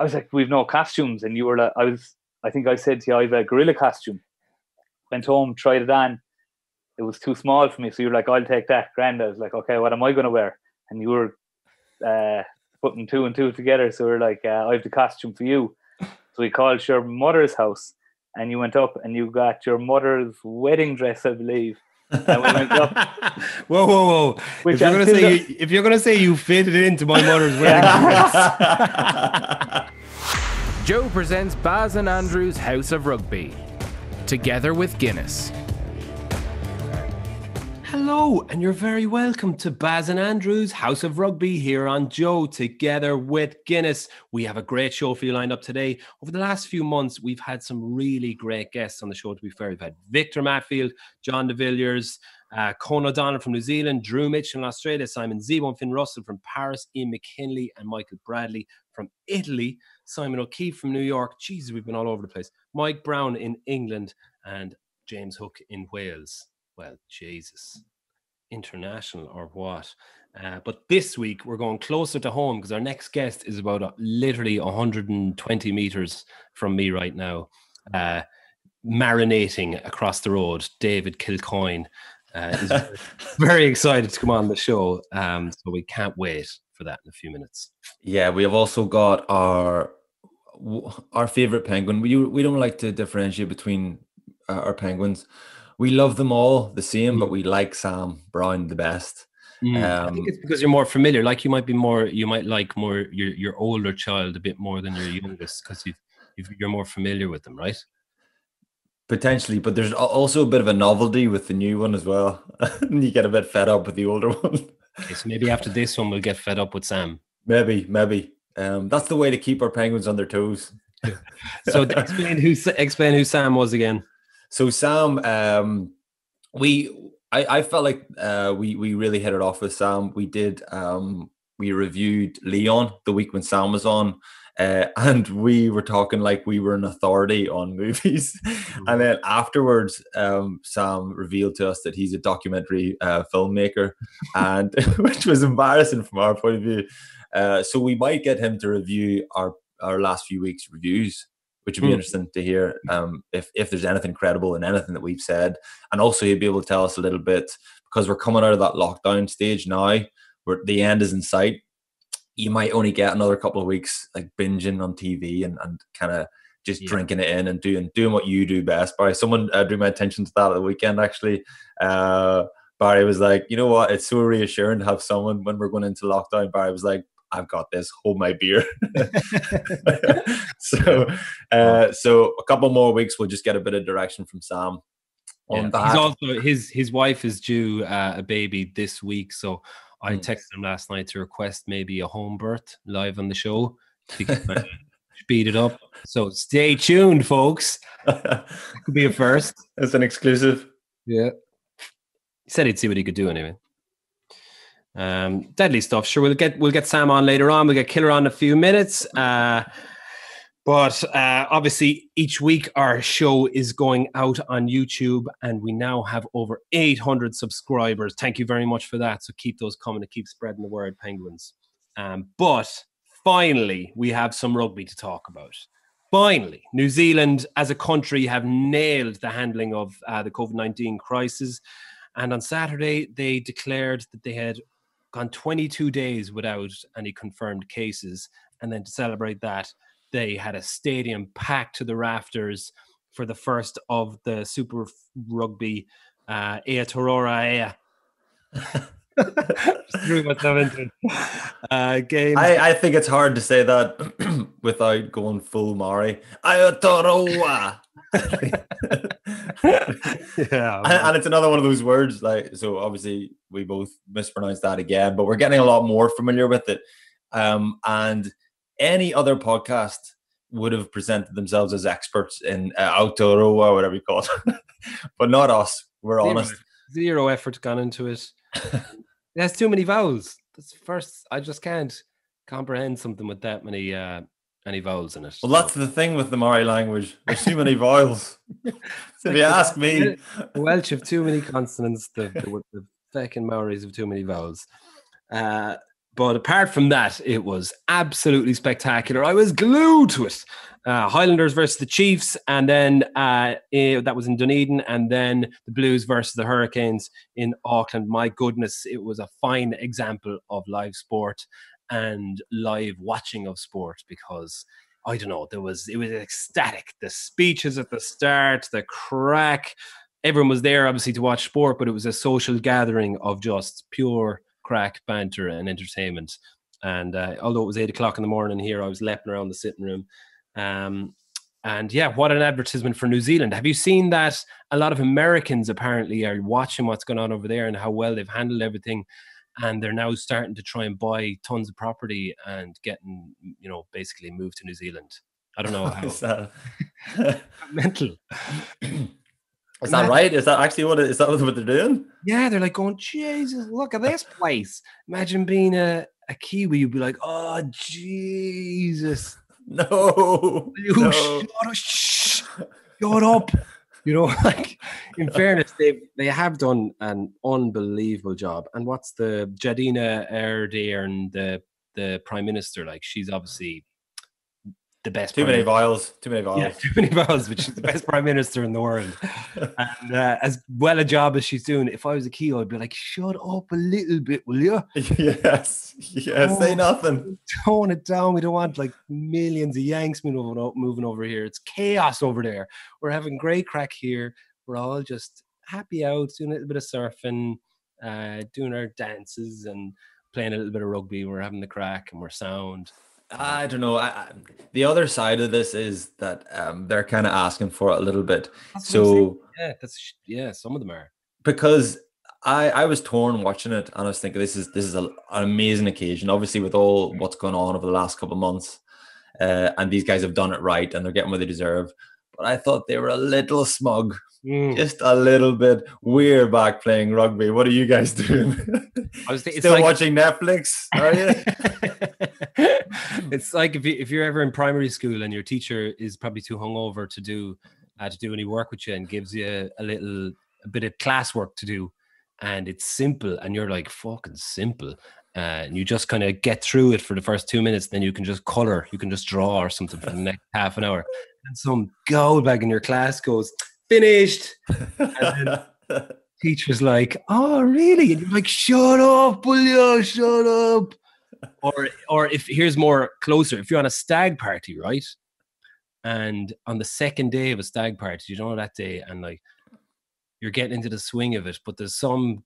I was like, we've no costumes, and you were like, I was, I think I said to you, I have a gorilla costume. Went home, tried it on. It was too small for me, so you're like, I'll take that. Grand. I was like, okay, what am I going to wear? And you were uh, putting two and two together, so we are like, uh, I have the costume for you. So we called your mother's house, and you went up and you got your mother's wedding dress, I believe. And we went up. whoa, whoa, whoa! If you're gonna say you, if you're gonna say you fitted into my mother's wedding dress. Joe presents Baz and Andrew's House of Rugby, together with Guinness. Hello, and you're very welcome to Baz and Andrew's House of Rugby here on Joe, together with Guinness. We have a great show for you lined up today. Over the last few months, we've had some really great guests on the show, to be fair. We've had Victor Matfield, Jean de Villiers, uh, O'Donnell from New Zealand, Drew Mitchell in Australia, Simon Zebo Finn Russell from Paris, Ian McKinley and Michael Bradley from Italy, Simon O'Keefe from New York. Jesus, we've been all over the place. Mike Brown in England and James Hook in Wales well, Jesus, international or what? Uh, but this week we're going closer to home because our next guest is about uh, literally 120 meters from me right now, uh, marinating across the road. David Kilcoyne uh, is very, very, excited to come on the show, um, so we can't wait for that in a few minutes. Yeah, we have also got our our favorite penguin. We we don't like to differentiate between uh, our penguins we love them all the same, mm. but we like Sam Brown the best. Mm. Um, I think it's because you're more familiar. Like you might be more, you might like more your your older child a bit more than your youngest because you you're more familiar with them, right? Potentially, but there's also a bit of a novelty with the new one as well. you get a bit fed up with the older one. okay, so maybe after this one, we'll get fed up with Sam. Maybe, maybe. Um, that's the way to keep our penguins on their toes. so explain who explain who Sam was again. So Sam, um, we I, I felt like uh, we we really hit it off with Sam. We did um, we reviewed Leon the week when Sam was on. Uh, and we were talking like we were an authority on movies. Mm-hmm. And then afterwards, um, Sam revealed to us that he's a documentary uh, filmmaker, and which was embarrassing from our point of view. Uh, so we might get him to review our our last few weeks' reviews which would be mm. interesting to hear um, if if there's anything credible in anything that we've said, and also he'd be able to tell us a little bit because we're coming out of that lockdown stage now, where the end is in sight. You might only get another couple of weeks like binging on TV and, and kind of just yeah. drinking it in and doing doing what you do best. Barry, someone uh, drew my attention to that at the weekend actually. Uh, Barry was like, you know what? It's so reassuring to have someone when we're going into lockdown. Barry was like, I've got this. Hold my beer. so, uh, so a couple more weeks, we'll just get a bit of direction from Sam. Yeah. He's also his his wife is due uh, a baby this week, so I mm. texted him last night to request maybe a home birth live on the show. speed it up. So stay tuned, folks. Could be a first. It's an exclusive. Yeah. He said he'd see what he could do anyway. Um, deadly stuff. Sure, we'll get we'll get Sam on later on. We'll get Killer on in a few minutes. Uh, but uh, obviously, each week our show is going out on YouTube, and we now have over 800 subscribers. Thank you very much for that. So keep those coming to keep spreading the word, Penguins. Um, but finally, we have some rugby to talk about. Finally, New Zealand as a country have nailed the handling of uh, the COVID 19 crisis. And on Saturday, they declared that they had gone 22 days without any confirmed cases. And then to celebrate that, they had a stadium packed to the rafters for the first of the Super Rugby uh, Aotearoa threw myself into uh, games. I, I think it's hard to say that without going full Maori. Aotearoa. yeah, and, and, it's another one of those words. Like so, obviously we both mispronounced that again, but we're getting a lot more familiar with it. Um, and any other podcast would have presented themselves as experts in uh, Aotearoa or whatever you call it, but not us. We're zero, honest. Zero effort gone into it. it has too many vowels. That's first. I just can't comprehend something with that many uh, any vowels in it. Well, that's the thing with the Maori language. There's too many vowels. if you ask me, the Welsh have too many consonants. The, the, the fucking Maoris have too many vowels. Uh, But apart from that, it was absolutely spectacular. I was glued to it. Uh, Highlanders versus the Chiefs, and then uh, eh, that was in Dunedin, and then the Blues versus the Hurricanes in Auckland. My goodness, it was a fine example of live sport and live watching of sport because I don't know, there was it was ecstatic. The speeches at the start, the crack. Everyone was there obviously to watch sport, but it was a social gathering of just pure crack, banter, and entertainment. And uh, although it was eight o'clock in the morning here, I was leaping around the sitting room. Um, and yeah, what an advertisement for New Zealand. Have you seen that a lot of Americans apparently are watching what's going on over there and how well they've handled everything? And they're now starting to try and buy tons of property and getting, you know, basically move to New Zealand. I don't know how mental. is that right? Is that actually what it, is that what they're doing? Yeah, they're like going, Jesus, look at this place. Imagine being a, a Kiwi, you'd be like, oh, Jesus. No. You no. shut, up, shh, shut up. You know, like in fairness, they they have done an unbelievable job. And what's the Jacinda Ardern, the the prime minister? Like she's obviously the best. Too many vials. Too many vials. Yeah, too many vials, which is the best prime minister in the world. And uh, as well a job as she's doing, if I was a key, I'd be like, shut up a little bit, will you? yes. Yes. Say Oh. nothing. Tone it down. We don't want like millions of Yanks moving, moving over here. It's chaos over there. We're having great crack here. We're all just happy out, doing a little bit of surfing, uh, doing our dances and playing a little bit of rugby. We're having the crack and we're sound. I don't know. I, I, the other side of this is that um, they're kind of asking for it a little bit. That's what I'm saying. So yeah, that's yeah. Some of them are. because I I was torn watching it, and I was thinking this is this is a, an amazing occasion. Obviously, with all what's gone on over the last couple of months, uh, and these guys have done it right, and they're getting what they deserve. But I thought they were a little smug, Mm. just a little bit. We're back playing rugby. What are you guys doing? I was Still like- watching Netflix? Are you? it's like if you if you're ever in primary school and your teacher is probably too hungover to do uh, to do any work with you and gives you a, a little a bit of classwork to do, and it's simple, and you're like fucking simple. Uh, and you just kind of get through it for the first two minutes, then you can just color, you can just draw or something for the next half an hour. And some gold bag in your class goes, finished. and teacher's like, "Oh, really?" And you're like, "Shut up, will you? Shut up." Or, or if here's more closer, if you're on a stag party, right? And on the second day of a stag party, you don't know that day, and like you're getting into the swing of it, but there's some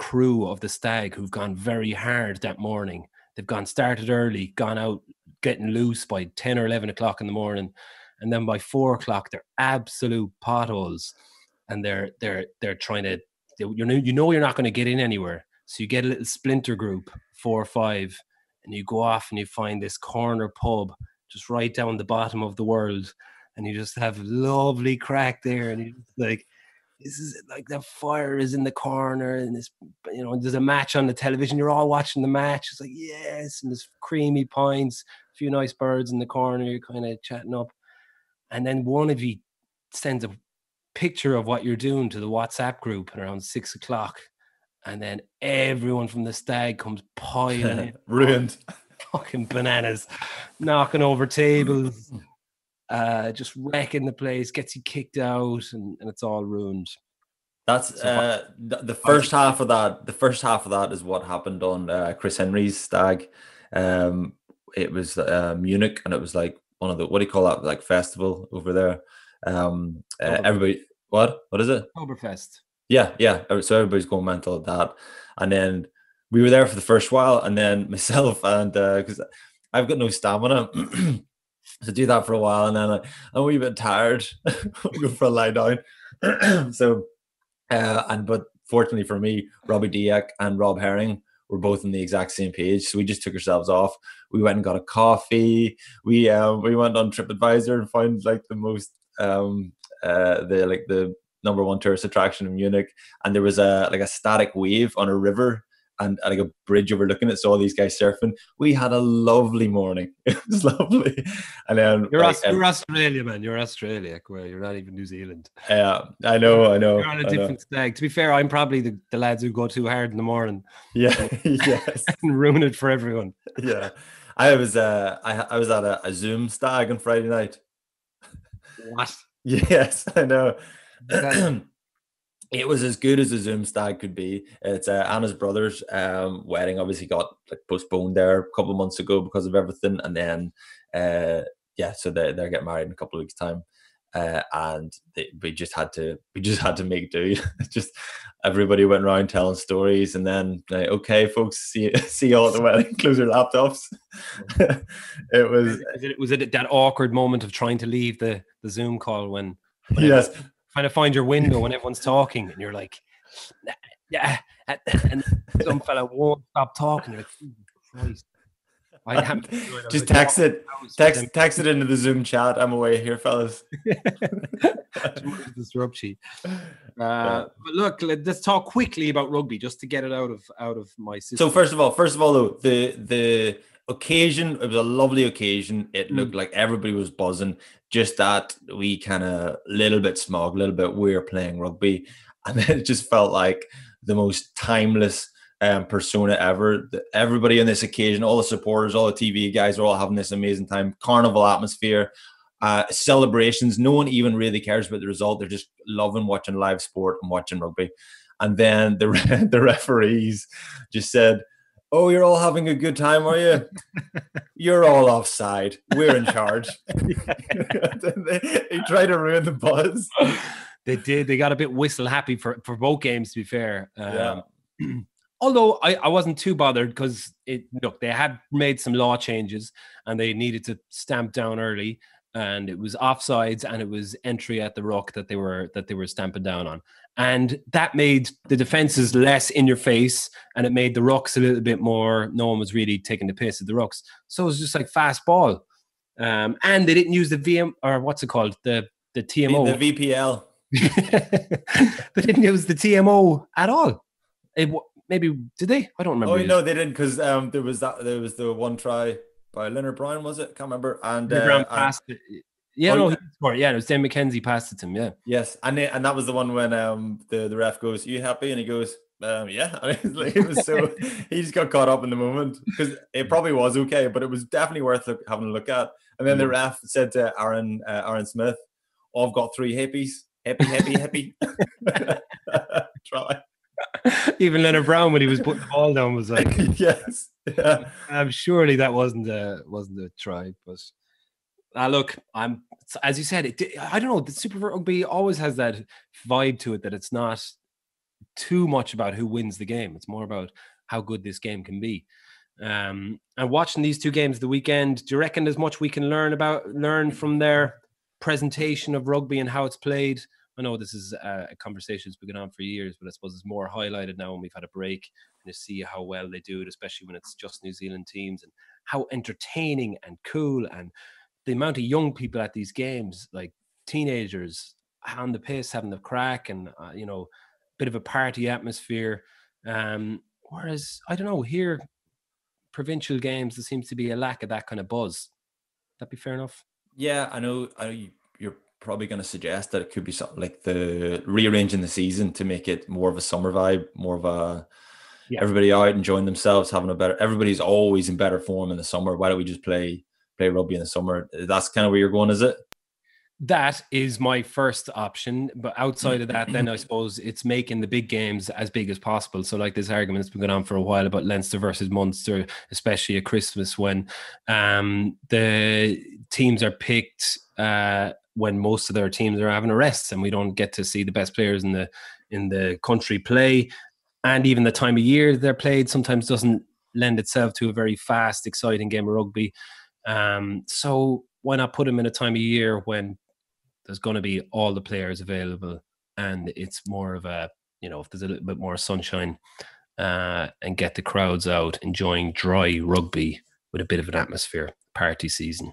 crew of the stag who've gone very hard that morning. They've gone started early, gone out getting loose by 10 or 11 o'clock in the morning. And then by four o'clock, they're absolute potholes and they're they're they're trying to they, you know you know you're not going to get in anywhere so you get a little splinter group four or five and you go off and you find this corner pub just right down the bottom of the world and you just have lovely crack there and you like this is like the fire is in the corner and this you know there's a match on the television you're all watching the match it's like yes and there's creamy pints a few nice birds in the corner you're kind of chatting up and then one of you sends a picture of what you're doing to the WhatsApp group at around six o'clock, and then everyone from the stag comes piling Ruined. fucking bananas, knocking over tables, uh, just wrecking the place, gets you kicked out, and, and it's all ruined. That's uh, the, first half of that. The first half of that is what happened on uh, Chris Henry's stag. Um, it was uh, Munich, and it was like one of the what do you call that? Like festival over there. Um, uh, everybody, what? What is it? Oktoberfest. Yeah, yeah. uh, So everybody's going mental at that, and then we were there for the first while, and then myself and because I've got no stamina. to do that for a while, and then I, I'm a wee bit tired. go for a lie down. so, uh, and but fortunately for me, Robbie Diack and Rob Herring were both on the exact same page. So we just took ourselves off. We went and got a coffee. We um, we went on TripAdvisor and found like the most um uh the like the number one tourist attraction in Munich, and there was a like a static wave on a river. And, and like a bridge overlooking it. So all these guys surfing. We had a lovely morning. It was lovely. And then You're, like, Aus- you're Australia, man. You're Australia. Where you're not even New Zealand. yeah, I know, I know. You're on a I know. different stag. To be fair, I'm probably the, the lads who go too hard in the morning Yeah, yes, and ruin it for everyone. yeah. I was uh, I I was at a, a Zoom stag on Friday night. What? Yes, I know. It was as good as a Zoom stag could be. It's uh, Anna's brother's um, wedding. Obviously, got like postponed there a couple of months ago because of everything, and then uh, yeah, so they they're getting married in a couple of weeks' time. Uh, and they, we just had to we just had to make do. just everybody went around telling stories, and then like, okay, folks, see see you all at the wedding. Close your laptops. it was Was it, was it that awkward moment of trying to leave the, the Zoom call when, when yes. Everyone's trying to find your window when everyone's talking and you're like, yeah, and, and some fella won't stop talking. You're like, Christ. I have to it. Just text it, "Oh, text them." text it into the Zoom chat. I'm away here, fellas. Just wanted disrupt you. Uh, but look, let- let's talk quickly about rugby just to get it out of out of my system. So first of all, first of all, though the the occasion it was a lovely occasion. Mm. It looked like everybody was buzzing. Just that we kind of little bit smog, a little bit weird playing rugby, and then it just felt like the most timeless um, persona ever. Everybody on this occasion, all the supporters, all the TV guys, are all having this amazing time. Carnival atmosphere. Uh, celebrations. No one even really cares about the result. They're just loving watching live sport and watching rugby. And then the the referees just said, "Oh, you're all having a good time, are you? You're all offside. We're in charge." they, they try to ruin the buzz. they did. They got a bit whistle happy for for both games. To be fair, Yeah. um, although I, I wasn't too bothered because it look they had made some law changes and they needed to stamp down early, and it was offsides and it was entry at the rock that they were that they were stamping down on, and that made the defenses less in your face, and it made the rocks a little bit more. No one was really taking the piss at the rocks. so it was just like fast ball. Um, and they didn't use the VM or what's it called the the TMO. The VPL. they didn't use the TMO at all. It, maybe did they? I don't remember. Oh no, they didn't because um, there was that there was the one try by Lienert-Brown, was it? Can't remember. And uh, ground and- passed it. Yeah, Oh, no, yeah. he scored. Yeah, it was Dan McKenzie passed it to him. Yeah, Yes, and it, and that was the one when um the, the ref goes, "You happy?" and he goes, um, "Yeah." And it's like it was so he just got caught up in the moment because it probably was okay, but it was definitely worth look, having a look at. And then the Mm. ref said to Aaron uh, Aaron Smith, oh, "I've got three hippies, happy, happy, happy." Try. even Lienert-Brown when he was putting the ball down was like, yes. Yeah. um, surely that wasn't a wasn't a try. But uh, look, I'm as you said. It, I don't know. The Super Rugby always has that vibe to it that it's not too much about who wins the game. It's more about how good this game can be. Um, and watching these two games the weekend, do you reckon there's much we can learn about learn from their presentation of rugby and how it's played? I know this is a conversation that's been going on for years, but I suppose it's more highlighted now when we've had a break and to see how well they do it, especially when it's just New Zealand teams and how entertaining and cool and the amount of young people at these games, like teenagers on the piss, having the crack, and uh, you know, a bit of a party atmosphere. Um, whereas I don't know here, provincial games there seems to be a lack of that kind of buzz. That be fair enough. Yeah, I know. I know you, you're probably going to suggest that it could be something like the rearranging the season to make it more of a summer vibe, more of a Yeah. everybody out enjoying themselves, having a better. Everybody's always in better form in the summer. Why don't we just play play rugby in the summer? That's kind of where you're going, is it? That is my first option, but outside of that, then I suppose it's making the big games as big as possible. So, like this argument has been going on for a while about Leinster versus Munster, especially at Christmas when um, the teams are picked uh, when most of their teams are having arrests, and we don't get to see the best players in the in the country play, and even the time of year they're played sometimes doesn't lend itself to a very fast, exciting game of rugby. Um, so why not put them in a time of year when there's going to be all the players available and it's more of a you know if there's a little bit more sunshine uh, and get the crowds out enjoying dry rugby with a bit of an atmosphere party season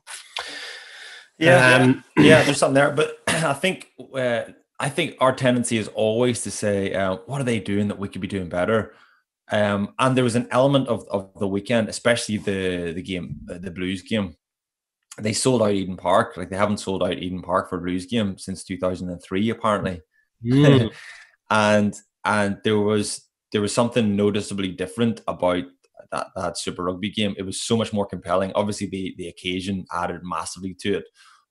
Yeah, Um, yeah, yeah. There's something there, but I think uh, I think our tendency is always to say, uh, "What are they doing that we could be doing better?" Um, and there was an element of, of the weekend, especially the the game, the Blues game. They sold out Eden Park. Like they haven't sold out Eden Park for Blues game since 2003, apparently. Mm. and and there was there was something noticeably different about that that Super Rugby game. It was so much more compelling. Obviously, the the occasion added massively to it,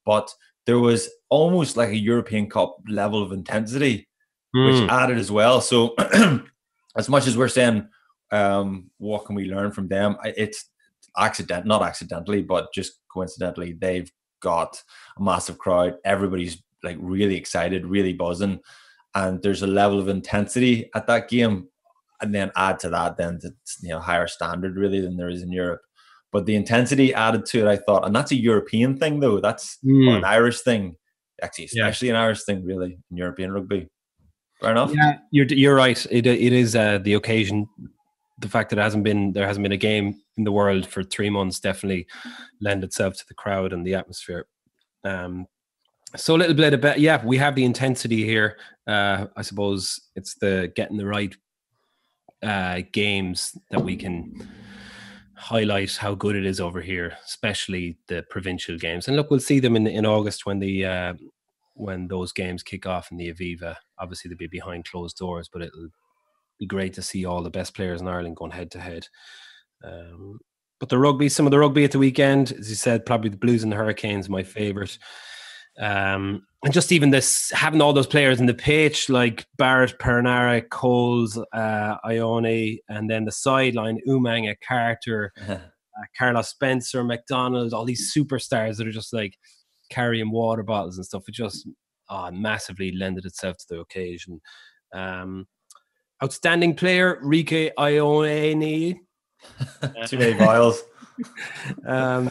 but there was almost like a European Cup level of intensity, mm. which added as well. So, as much as we're saying, um, what can we learn from them? It's accident, not accidentally, but just coincidentally, they've got a massive crowd. Everybody's like really excited, really buzzing, and there's a level of intensity at that game. And then add to that, then it's you know higher standard really than there is in Europe. But the intensity added to it, I thought, and that's a European thing though. That's mm. an Irish thing, actually, especially yeah. an Irish thing, really, in European rugby. Fair enough. Yeah, you're you're right. It it is uh, the occasion. The fact that it hasn't been there hasn't been a game in the world for three months definitely lend itself to the crowd and the atmosphere. Um, so a little bit about yeah, we have the intensity here. Uh, I suppose it's the getting the right uh, games that we can highlight how good it is over here, especially the provincial games. And look, we'll see them in in August when the uh, when those games kick off in the Aviva. Obviously, they'll be behind closed doors, but it'll be great to see all the best players in Ireland going head to head. Um, but the rugby, some of the rugby at the weekend, as you said, probably the Blues and the Hurricanes, my favourite. Um, and just even this having all those players in the pitch like Barrett, Perenara, Coles, uh, Ioane, and then the sideline, Umaga, Carter, uh, Carlos Spencer, MacDonald, all these superstars that are just like carrying water bottles and stuff. It just oh, massively lended itself to the occasion. Um, outstanding player, Rieko Ioane. Too many vials. um,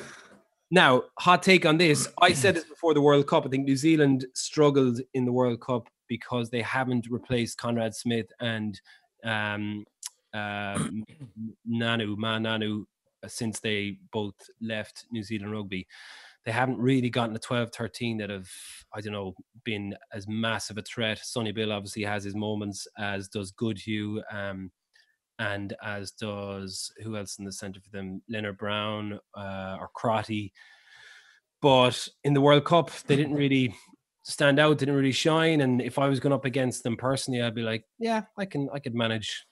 now, hot take on this. I said this before the World Cup. I think New Zealand struggled in the World Cup because they haven't replaced Conrad Smith and um, uh, Nonu, Ma'a Nonu, since they both left New Zealand rugby. They haven't really gotten a 12 13 that have, I don't know, been as massive a threat. Sonny Bill obviously has his moments, as does Goodhue. Um, and as does who else in the centre for them? Lienert-Brown uh, or Crotty. But in the World Cup, they didn't really stand out, didn't really shine. And if I was going up against them personally, I'd be like, yeah, I can, I could manage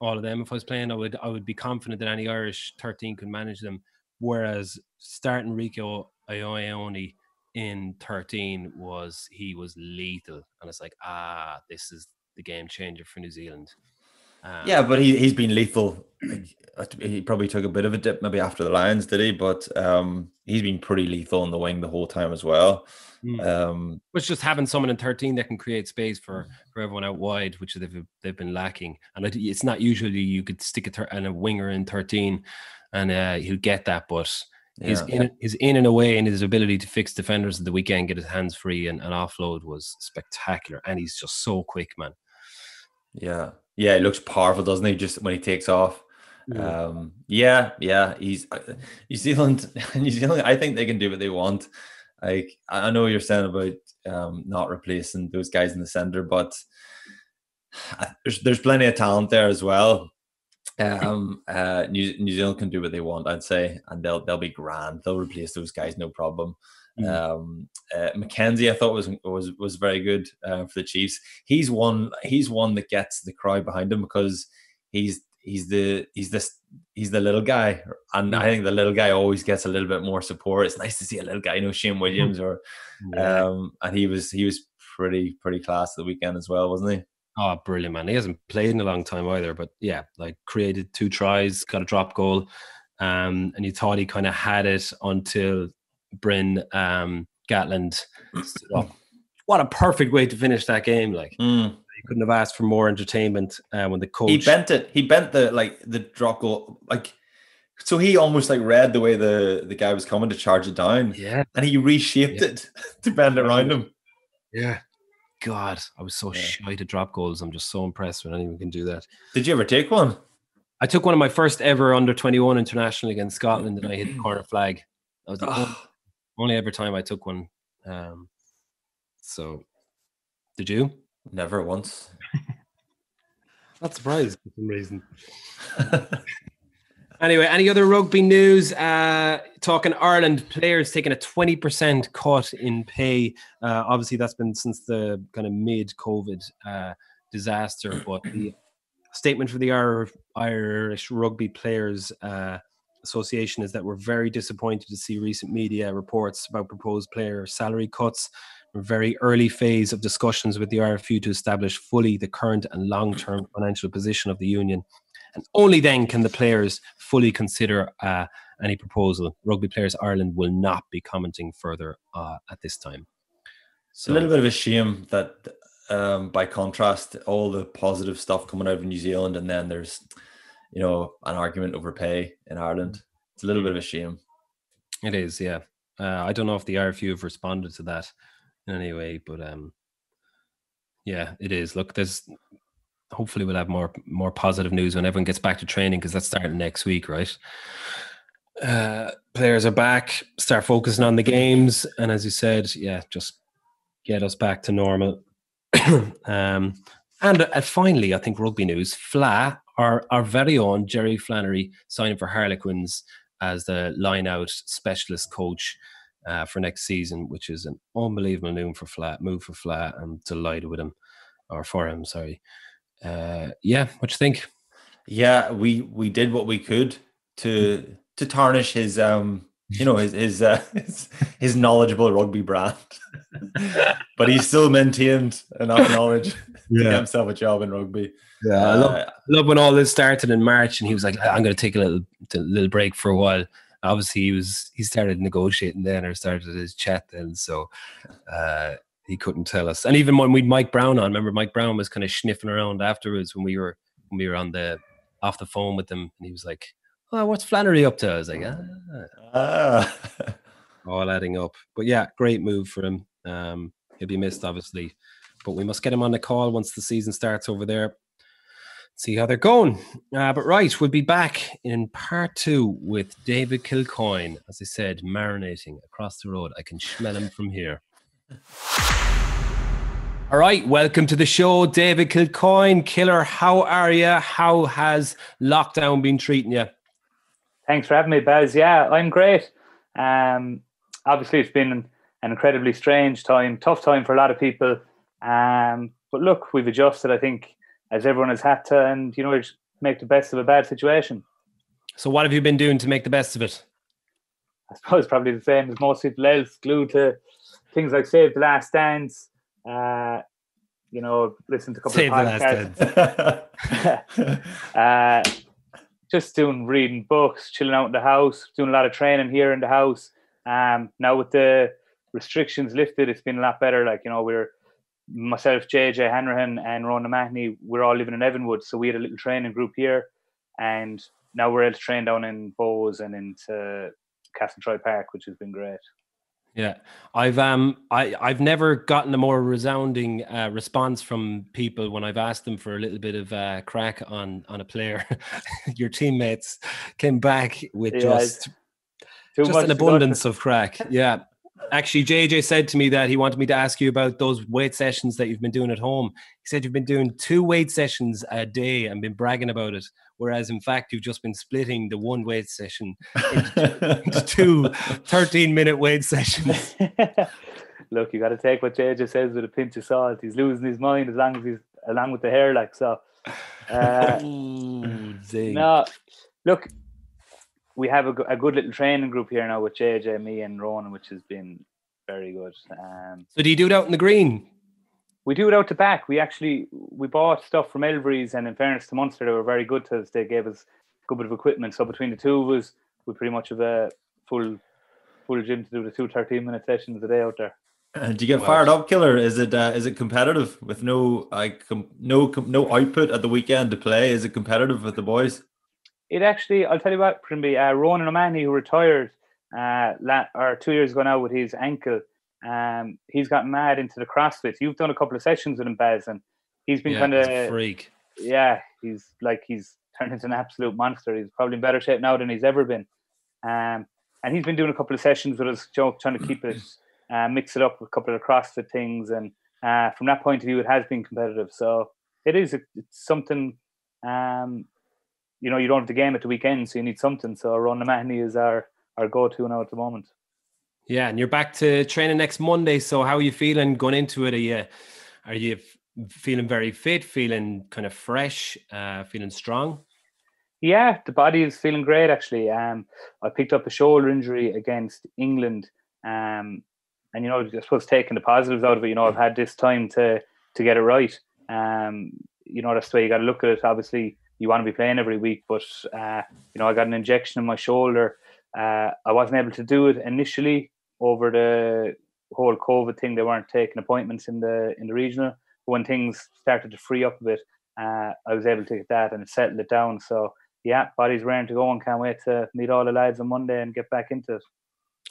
all of them. If I was playing, I would, I would be confident that any Irish 13 could manage them. Whereas starting Rieko Ioane in 13 was he was lethal, and it's like, ah, this is the game changer for New Zealand. Um, yeah, but he he's been lethal. He probably took a bit of a dip maybe after the Lions, did he? But um, he's been pretty lethal on the wing the whole time as well. Mm. Um, which just having someone in 13 that can create space for for everyone out wide, which they've they've been lacking. And it's not usually you could stick a, ter- and a winger in 13, and uh, he'll get that, but. His, yeah. in, his in and away and his ability to fix defenders at the weekend, get his hands free and, and offload was spectacular. And he's just so quick, man. Yeah, yeah, he looks powerful, doesn't he? Just when he takes off. Yeah. Um, yeah, yeah. He's uh, New Zealand. New Zealand. I think they can do what they want. Like I know you're saying about um, not replacing those guys in the center, but there's there's plenty of talent there as well. Um, uh, New, New Zealand can do what they want, I'd say, and they'll they'll be grand. They'll replace those guys, no problem. Mm. Um, uh, McKenzie, I thought was was was very good uh, for the Chiefs. He's one. He's one that gets the crowd behind him because he's he's the he's this he's the little guy, and I think the little guy always gets a little bit more support. It's nice to see a little guy, you know, Shane Williams, or yeah. um, and he was he was pretty pretty class the weekend as well, wasn't he? Oh, brilliant, man! He hasn't played in a long time either, but yeah, like created two tries, got a drop goal, um, and you thought he kind of had it until Bryn um, Gatland. what a perfect way to finish that game! Like mm. you couldn't have asked for more entertainment uh, when the coach he bent it. He bent the like the drop goal like. So he almost like read the way the the guy was coming to charge it down. Yeah, and he reshaped yeah. it to bend it around him. Yeah. God, I was so yeah. shy to drop goals. I'm just so impressed when anyone can do that. Did you ever take one? I took one of my first ever under 21 international against Scotland and I hit the corner flag. That was the oh only ever time I took one. Um, so, did you? Never once. Not surprised for some reason. anyway, any other rugby news? Uh, talking Ireland players taking a 20% cut in pay. Uh, obviously, that's been since the kind of mid COVID uh, disaster. But the statement for the Irish Rugby Players uh, Association is that we're very disappointed to see recent media reports about proposed player salary cuts. We're very early phase of discussions with the RFU to establish fully the current and long-term financial position of the union, and only then can the players fully consider uh, any proposal. Rugby Players Ireland will not be commenting further uh, at this time. So, a little bit of a shame that, um, by contrast, all the positive stuff coming out of New Zealand, and then there's you know, an argument over pay in Ireland. It's a little bit of a shame. It is, yeah. Uh, I don't know if the RFU have responded to that in any way, but um, yeah, it is. Look, there's hopefully we'll have more more positive news when everyone gets back to training because that's starting next week, right? Uh, players are back, start focusing on the games, and as you said, yeah, just get us back to normal. um, and uh, finally, I think rugby news: Fla our our very own Jerry Flannery signing for Harlequins as the line out specialist coach uh, for next season, which is an unbelievable move for Flan. Move for Flan. I'm delighted with him, or for him. Sorry. Uh, yeah, what you think? Yeah, we we did what we could to to tarnish his um you know his his uh, his, his knowledgeable rugby brand, but he still maintained enough knowledge yeah. to get himself a job in rugby. Yeah, uh, I, love, I love when all this started in March, and he was like, "I'm going to take a little a little break for a while." Obviously, he was he started negotiating then, or started his chat then, so uh, he couldn't tell us. And even when we'd Mike Brown on, remember Mike Brown was kind of sniffing around afterwards when we were when we were on the off the phone with him, and he was like, "Oh, what's Flannery up to?" I was like, "Ah." ah. all adding up. But yeah, great move for him. Um, he'll be missed, obviously, but we must get him on the call once the season starts over there see how they're going. Uh, but right, we'll be back in part two with David Kilcoyne. As I said, marinating across the road. I can smell him from here. All right, welcome to the show, David Kilcoyne. Killer, how are you? How has lockdown been treating you? Thanks for having me, Baz. Yeah, I'm great. Um, obviously, it's been an incredibly strange time, tough time for a lot of people. Um, but look, we've adjusted. I think as everyone has had to, and you know, just make the best of a bad situation. So, what have you been doing to make the best of it? I suppose probably the same as most people else, glued to things like Save the Last Dance. Uh, you know, listen to a couple Save of podcasts. uh, just doing reading books, chilling out in the house, doing a lot of training here in the house. Um, now with the restrictions lifted, it's been a lot better. Like you know, we're myself, JJ Hanrahan, and Ronan Mahony, we're all living in Evanwood. So we had a little training group here, and now we're able to train down in Bohs and into Castletroy Park, which has been great. Yeah, I've um I I've never gotten a more resounding uh, response from people when I've asked them for a little bit of uh, crack on on a player. Your teammates came back with yeah, just just an abundance of crack. Yeah, Actually, JJ said to me that he wanted me to ask you about those weight sessions that you've been doing at home. He said you've been doing two weight sessions a day and been bragging about it, whereas in fact you've just been splitting the one weight session into, into two 13 minute weight sessions. Look, you got to take what JJ says with a pinch of salt. He's losing his mind as long as he's along with the hair, like so. Uh, Ooh, no, look, we have a, a, good little training group here now with JJ, me, and Ronan, which has been very good. Um, so do you do it out in the green? We do it out the back. We actually we bought stuff from Elvery's, and in fairness to Munster, they were very good to us. They gave us a good bit of equipment. So between the two of us, we pretty much have a full full gym to do the two 13 minute sessions a day out there. Uh, do you get fired up, killer? Is it uh, is it competitive with no like com- no com- no output at the weekend to play? Is it competitive with the boys? It actually, I'll tell you what, Trimby, uh, Ronan O'Mahony, who retired uh, la- or two years ago now with his ankle, um, he's got mad into the CrossFit. You've done a couple of sessions with him, Baz, and he's been yeah, kind of freak. Yeah, he's like he's turned into an absolute monster. He's probably in better shape now than he's ever been. Um, and he's been doing a couple of sessions with us, Joe, trying to keep it, uh, mix it up with a couple of CrossFit things. And uh, from that point of view, it has been competitive. So it is it's something um, you know, you don't have the game at the weekend, so you need something. So Ronan Mahony is our our go to now at the moment. Yeah, and you're back to training next Monday. So how are you feeling going into it? Are you are you feeling very fit, feeling kind of fresh, uh, feeling strong? Yeah, the body is feeling great actually. Um, I picked up a shoulder injury against England, um, and you know, I suppose taking the positives out of it. You know, I've had this time to to get it right. Um, you know, that's the way you got to look at it. Obviously, you want to be playing every week, but uh, you know, I got an injection in my shoulder. Uh, I wasn't able to do it initially over the whole COVID thing. They weren't taking appointments in the in the regional. When things started to free up a bit, uh, I was able to get that and settle it down. So yeah, body's raring to go and can't wait to meet all the lads on Monday and get back into it.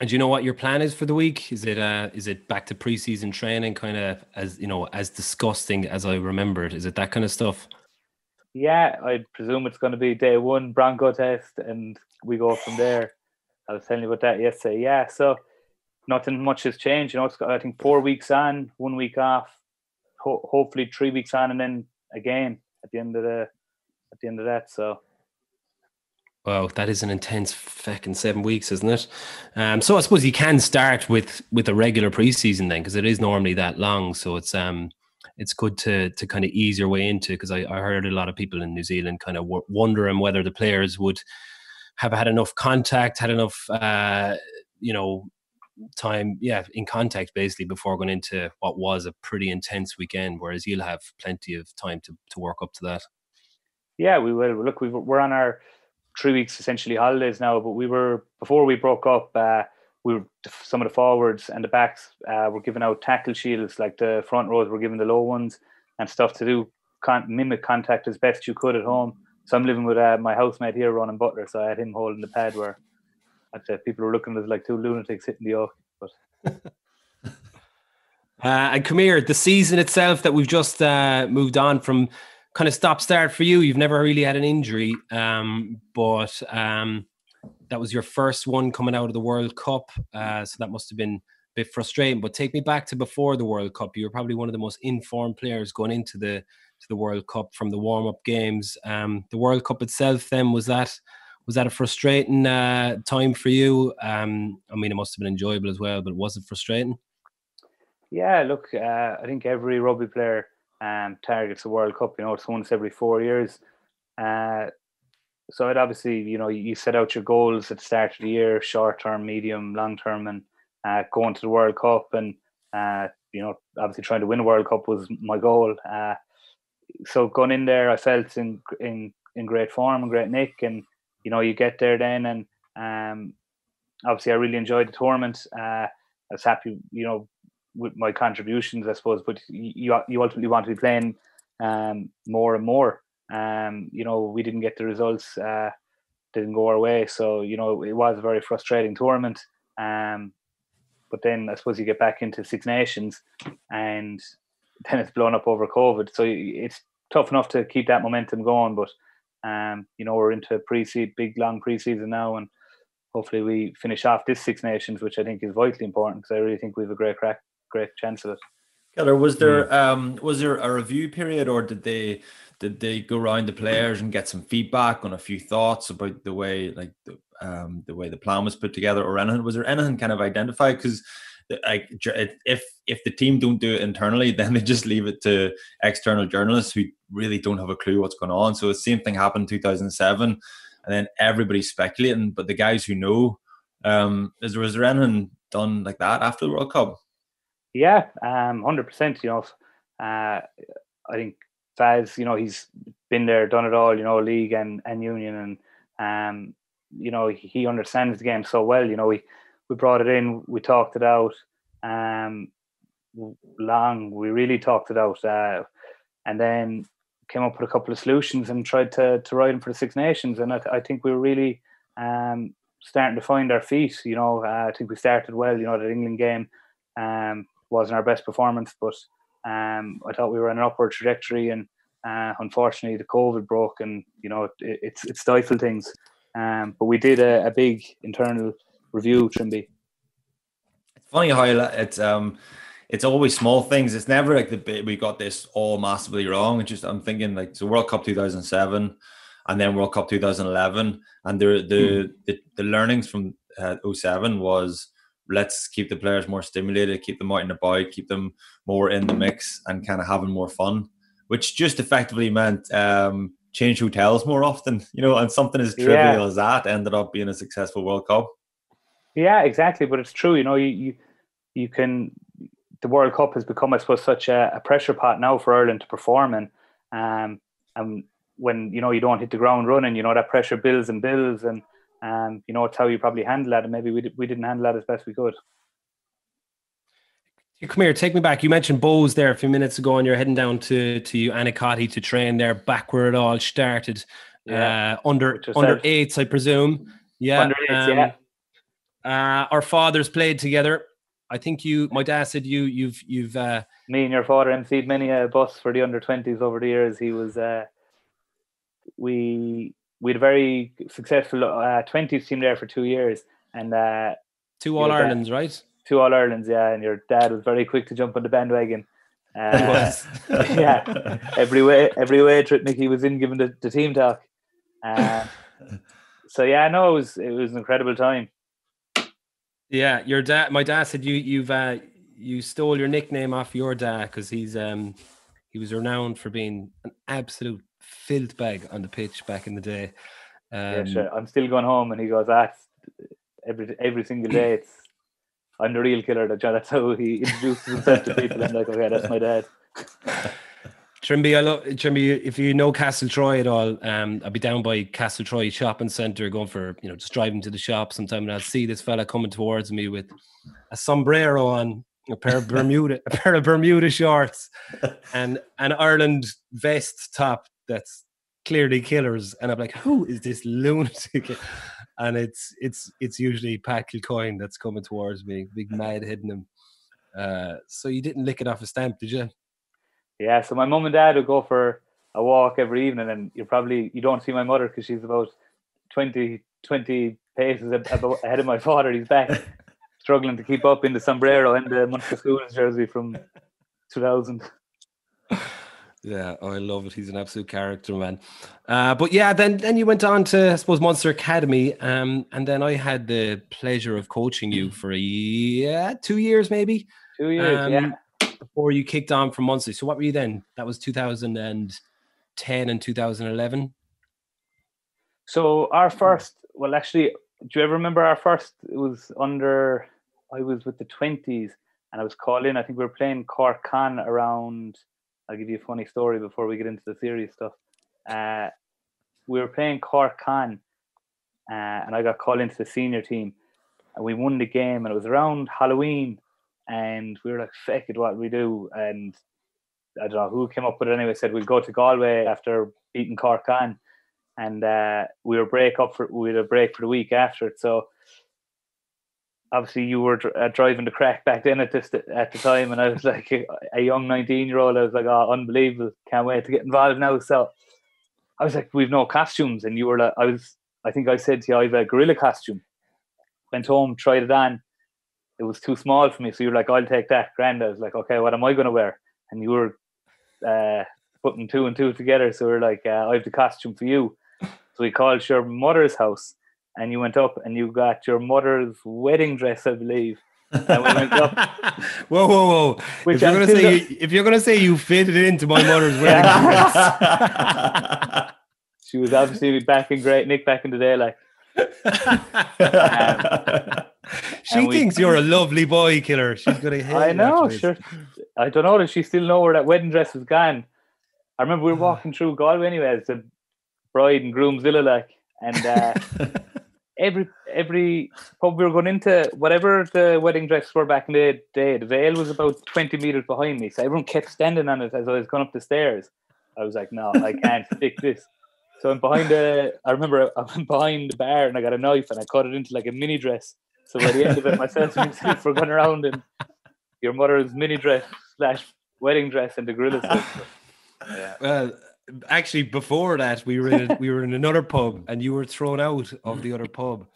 And do you know what your plan is for the week? Is it uh is it back to preseason training kind of as you know as disgusting as I remembered? Is it that kind of stuff? Yeah, I presume it's going to be day one Bronco test, and we go from there. I was telling you about that yesterday. Yeah, so nothing much has changed. You know, it's got, I think four weeks on, one week off, ho- hopefully three weeks on, and then again at the end of the at the end of that. So Wow, that is an intense fucking seven weeks, isn't it? Um, so I suppose you can start with with a regular preseason then, because it is normally that long. So it's um it's good to to kind of ease your way into. Because I, I heard a lot of people in New Zealand kind of w- wondering whether the players would have had enough contact, had enough, uh, you know, time, yeah, in contact basically before going into what was a pretty intense weekend. Whereas you'll have plenty of time to to work up to that. Yeah, we will. Look, we we're on our three weeks essentially holidays now. But we were before we broke up. Uh, we were some of the forwards and the backs uh, were giving out tackle shields, like the front rows were giving the low ones and stuff to do con- mimic contact as best you could at home. So I'm living with uh, my housemate here, Ronan Butler. So I had him holding the pad where I'd say people were looking at like two lunatics hitting the oak. But uh, and come here, the season itself that we've just uh, moved on from kind of stop start for you. You've never really had an injury, um, but um, that was your first one coming out of the World Cup. Uh, so that must have been a bit frustrating. But take me back to before the World Cup. You were probably one of the most informed players going into the to the World Cup from the warm up games. Um, the World Cup itself, then was that was that a frustrating uh, time for you? Um, I mean, it must have been enjoyable as well, but was it frustrating? Yeah, look, uh, I think every rugby player um, targets the World Cup. You know, it's once every four years. Uh, so it obviously, you know, you set out your goals at the start of the year, short term, medium, long term, and uh, going to the World Cup, and uh, you know, obviously trying to win a World Cup was my goal. Uh, so going in there, I felt in in in great form and great nick, and you know, you get there then, and um, obviously I really enjoyed the tournament. Uh, I was happy, you know, with my contributions, I suppose. But you you ultimately want to be playing um, more and more. Um, you know, we didn't get the results, uh, didn't go our way. So you know, it was a very frustrating tournament. Um, but then I suppose you get back into Six Nations, and then it's blown up over COVID. So it's tough enough to keep that momentum going. But um, you know, we're into a pre-season, big long pre-season now, and hopefully we finish off this Six Nations, which I think is vitally important because I really think we have a great crack great chance of it. Killer, was there mm. um was there a review period or did they did they go around the players and get some feedback on a few thoughts about the way like the um the way the plan was put together or anything? Was there anything kind of identified? Because like if if the team don't do it internally, then they just leave it to external journalists who really don't have a clue what's going on. So the same thing happened in 2007, and then everybody's speculating. But the guys who know, um, is there was there anything done like that after the World Cup? Yeah, um, hundred percent. You know, uh, I think Faz, you know, he's been there, done it all. You know, league and and union, and um, you know, he understands the game so well. You know, we we brought it in, we talked it out, um, long. We really talked it out, uh, and then came up with a couple of solutions and tried to to ride him for the Six Nations. And I, I think we were really um, starting to find our feet. You know, uh, I think we started well. You know, the England game. Um, wasn't our best performance, but um, I thought we were on an upward trajectory, and uh, unfortunately the COVID broke, and you know it, it's it stifled things. Um, but we did a, a big internal review, Trimby. It's funny how it's um, it's always small things. It's never like the bit we got this all massively wrong. It's just I'm thinking like so World Cup 2007 and then World Cup 2011 and the the hmm. the, the learnings from uh, 07 was let's keep the players more stimulated, keep them out and about, keep them more in the mix and kind of having more fun, which just effectively meant um, change hotels more often, you know, and something as trivial yeah. as that ended up being a successful World Cup. Yeah, exactly. But it's true, you know, you, you, you can, the World Cup has become, I suppose, such a, a pressure pot now for Ireland to perform in. Um, and when, you know, you don't hit the ground running, you know, that pressure builds and builds and, um, you know, it's how you probably handle that. And maybe we, we didn't handle that as best we could. Come here, take me back. You mentioned Bohs there a few minutes ago, and you're heading down to to Annacotty to train there, back where it all started. Yeah. Uh, under under eights, I presume. Yeah. Under eights, um, yeah. Uh, our fathers played together. I think you, my dad said you, you've, you've. Uh, Me and your father emceed many a bus for the under twenties over the years. He was. Uh, we we had a very successful uh, twenties team there for two years, and uh, two All Irelands, right? two All Irelands, yeah, and your dad was very quick to jump on the bandwagon. Uh, yeah, every way, every way trip Nicky was in giving the, the team talk. Uh, so yeah, no, it was it was an incredible time. Yeah, your dad. My dad said you you've uh, you stole your nickname off your dad because he's um he was renowned for being an absolute filth bag on the pitch back in the day. Um, yeah, sure. I'm still going home, and he goes, "Ah, every every single day it's I'm the real killer. That that's how he introduces himself to people. I'm like, okay, that's my dad. Trimby, I love Trimby. If you know Castle Troy at all, um, I'll be down by Castle Troy shopping centre, going for you know just driving to the shop sometime, and I'll see this fella coming towards me with a sombrero on, a pair of Bermuda, a pair of Bermuda shorts, and an Ireland vest top that's clearly killers, and I'm like, who is this lunatic? and it's it's it's usually Pat Kilcoyne that's coming towards me, big mad hitting him. Uh, so you didn't lick it off a stamp, did you? Yeah. So my mum and dad would go for a walk every evening, and you probably you don't see my mother because she's about 20, 20 paces ahead of my father. He's back struggling to keep up in the sombrero and the Munster Schools jersey from 2000. Yeah, oh, I love it. He's an absolute character, man. Uh, but yeah, then then you went on to I suppose Munster Academy, um, and then I had the pleasure of coaching you for a yeah two years maybe. Two years, um, yeah. Before you kicked on from Munster, so what were you then? That was 2010 and 2011. So our first, well, actually, do you ever remember our first? It was under. I was with the twenties, and I was calling. I think we were playing Cork Con around I'll give you a funny story before we get into the serious stuff. Uh, we were playing Cork Con, uh, and I got called into the senior team, and we won the game, and it was around Halloween, and we were like, "Fuck it, what we do?" And I don't know who came up with it anyway. Said we'd go to Galway after beating Cork Con, and uh, we were break up for we had a break for the week after it. So obviously you were uh, driving the crack back then at this at the time, and I was like a, a young nineteen year old. I was like, oh, unbelievable! Can't wait to get involved now. So I was like, we've no costumes, and you were like, I was, I think I said to you, I have a gorilla costume. Went home, tried it on. It was too small for me, so you were like, I'll take that. Grand. I was like, okay, what am I going to wear? And you were uh, putting two and two together. So we are like, uh, I have the costume for you. So we called your mother's house and you went up and you got your mother's wedding dress, I believe. And we went up. whoa, whoa, whoa! If you're, gonna say you, if you're gonna say you fitted it into my mother's wedding dress, she was obviously back in great Nick back in the day, like. Um, she we, thinks you're a lovely boy killer. She's gonna hate. I know, sure. I don't know. Does she still know where that wedding dress was gone? I remember we were walking through Galway anyway as the bride and groomzilla, like, and uh, every every pub we were going into, whatever the wedding dress were back in the day, the veil was about twenty meters behind me, so everyone kept standing on it as I was going up the stairs. I was like, no, I can't stick this. So I'm behind the. I remember I went behind the bar and I got a knife and I cut it into like a mini dress. So by the end of it, myself and myself were going around in your mother's mini dress slash wedding dress and the gorilla. Yeah. Well, actually before that we were in a, we were in another pub and you were thrown out of the mm. other pub.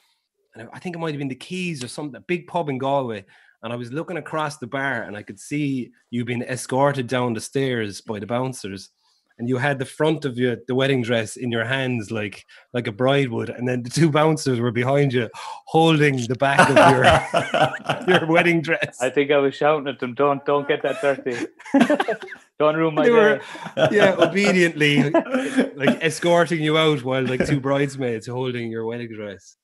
And i think it might have been the Quays or something a big pub in galway. And I was looking across the bar, and I could see you being escorted down the stairs by the bouncers. And you had the front of your the wedding dress in your hands like like a bride would. And then the two bouncers were behind you holding the back of your your wedding dress. I think I was shouting at them don't don't get that dirty don't ruin my they day were yeah obediently like escorting you out while like two bridesmaids holding your wedding dress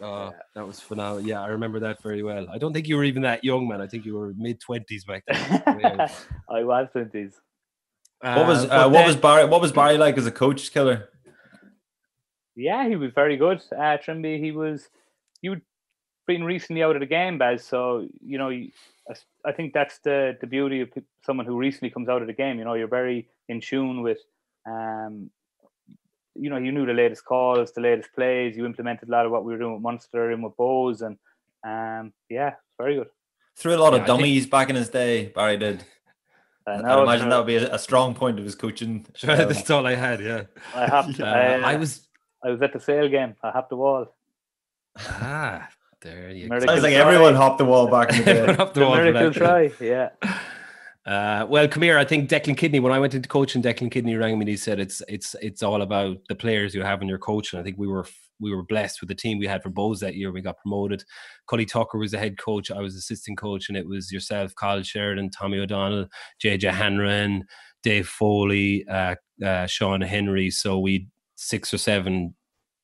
Oh, that was phenomenal. Yeah, I remember that very well. I don't think you were even that young, man. I think you were mid twenties back then. Yeah. I was 20s What was Uh, uh, what then- was Barry? What was Barry like as a coach, Killer? Yeah, he was very good. Uh, Trimby, he was. You been recently out of the game, Baz. So you know, you- I s- I think that's the the beauty of someone who recently comes out of the game. You know, you're very in tune with. Um, you know, you knew the latest calls, the latest plays. You implemented a lot of what we were doing with Munster and with Bohs, and um, yeah, very good. Threw a lot Yeah, of I think- dummies back in his day. Barry did. I I imagine sure. that would be a, a strong point of his coaching. Sure, um, that's all I had. Yeah, I have. To, uh, I, I was I was at the sale game. I have the wall. ah there you Miracle go. Sounds like try. everyone hopped the wall back in the day. The The wall miracle try. Yeah. Uh, well, come here. I think Declan Kidney. When I went into coaching, Declan Kidney rang me. and He said it's it's it's all about the players you have in your coach. And I think we were we were blessed with the team we had for Bohs that year. We got promoted. Cully Tucker was the head coach. I was assistant coach, and it was yourself, Kyle Sheridan, Tommy O'Donnell, JJ Hanrahan, Dave Foley, uh, uh, Sean Henry. So we six or seven,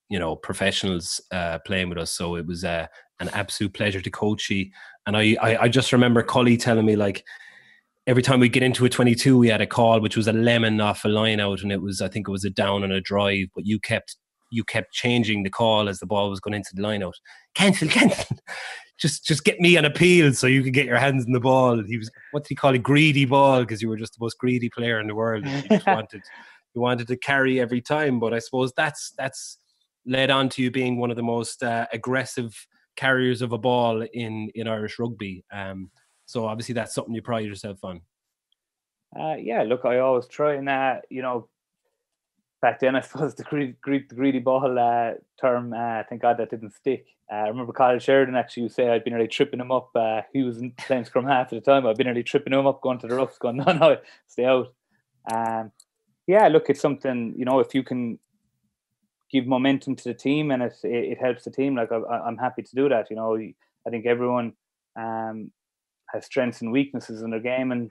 you know, professionals uh, playing with us. So it was uh, an absolute pleasure to coach you. And I, I I just remember Cully telling me like every time we get into a 22 we had a call which was a lemon off a line out. And it was i think it was a down and a drive but you kept you kept changing the call as the ball was going into the line out. Cancel cancel. Just just get me an appeal so you could get your hands in the ball. He was what did he call it? Greedy ball because you were just the most greedy player in the world. You just wanted you wanted to carry every time. But i suppose that's that's led on to you being one of the most uh, aggressive carriers of a ball in in irish rugby um so obviously that's something you pride yourself on. Uh, yeah, look, I always try and uh, you know, back then I suppose the greedy, greedy, the greedy ball uh, term. Uh, thank God that didn't stick. Uh, I remember Kyle Sheridan actually to say I'd been really tripping him up. Uh, he was in playing scrum half at the time. I'd been really tripping him up, going to the roughs, going no, no, stay out. Um, yeah, look, it's something you know if you can give momentum to the team and it it, helps the team. Like I, I'm happy to do that. You know, I think everyone um, has strengths and weaknesses in their game, and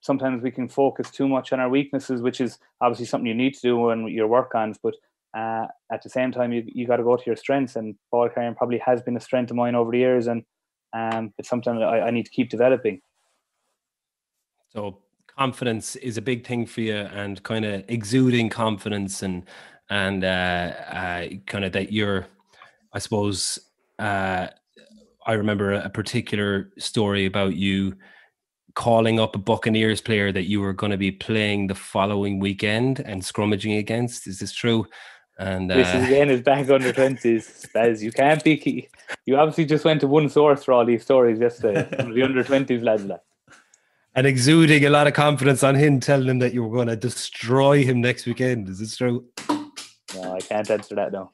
sometimes we can focus too much on our weaknesses, which is obviously something you need to do when your work on. But uh, at the same time, you you got to go to your strengths, and ball carrying probably has been a strength of mine over the years, and um, it's something I, I need to keep developing. So confidence is a big thing for you, and kind of exuding confidence, and and uh, uh, kind of that you're, I suppose. Uh, I remember a particular story about you calling up a Buccaneers player that you were going to be playing the following weekend and scrummaging against. Is this true? And This is uh, again is back under twenties. As you can't be, key- you obviously just went to one source for all these stories yesterday. The under twenties lads. like. and exuding a lot of confidence on him, telling him that you were going to destroy him next weekend. Is this true? No, I can't answer that now.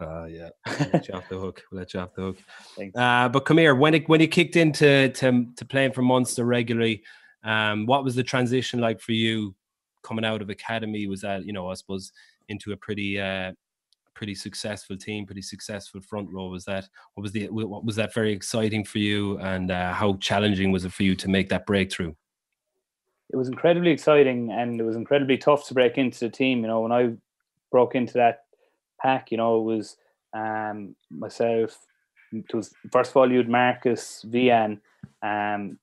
Uh, yeah, we'll let you off the hook. We'll let you off the hook. Thanks. Uh, but come here, when it when you kicked into to, to playing for Munster regularly, um, what was the transition like for you coming out of academy? Was that you know I suppose into a pretty uh, pretty successful team, pretty successful front row? Was that what was the what was that very exciting for you, and uh, how challenging was it for you to make that breakthrough? it was incredibly exciting and it was incredibly tough to break into the team. You know, when I broke into that pack, you know, it was um, myself. It was first of all you had Marcus Wian, um,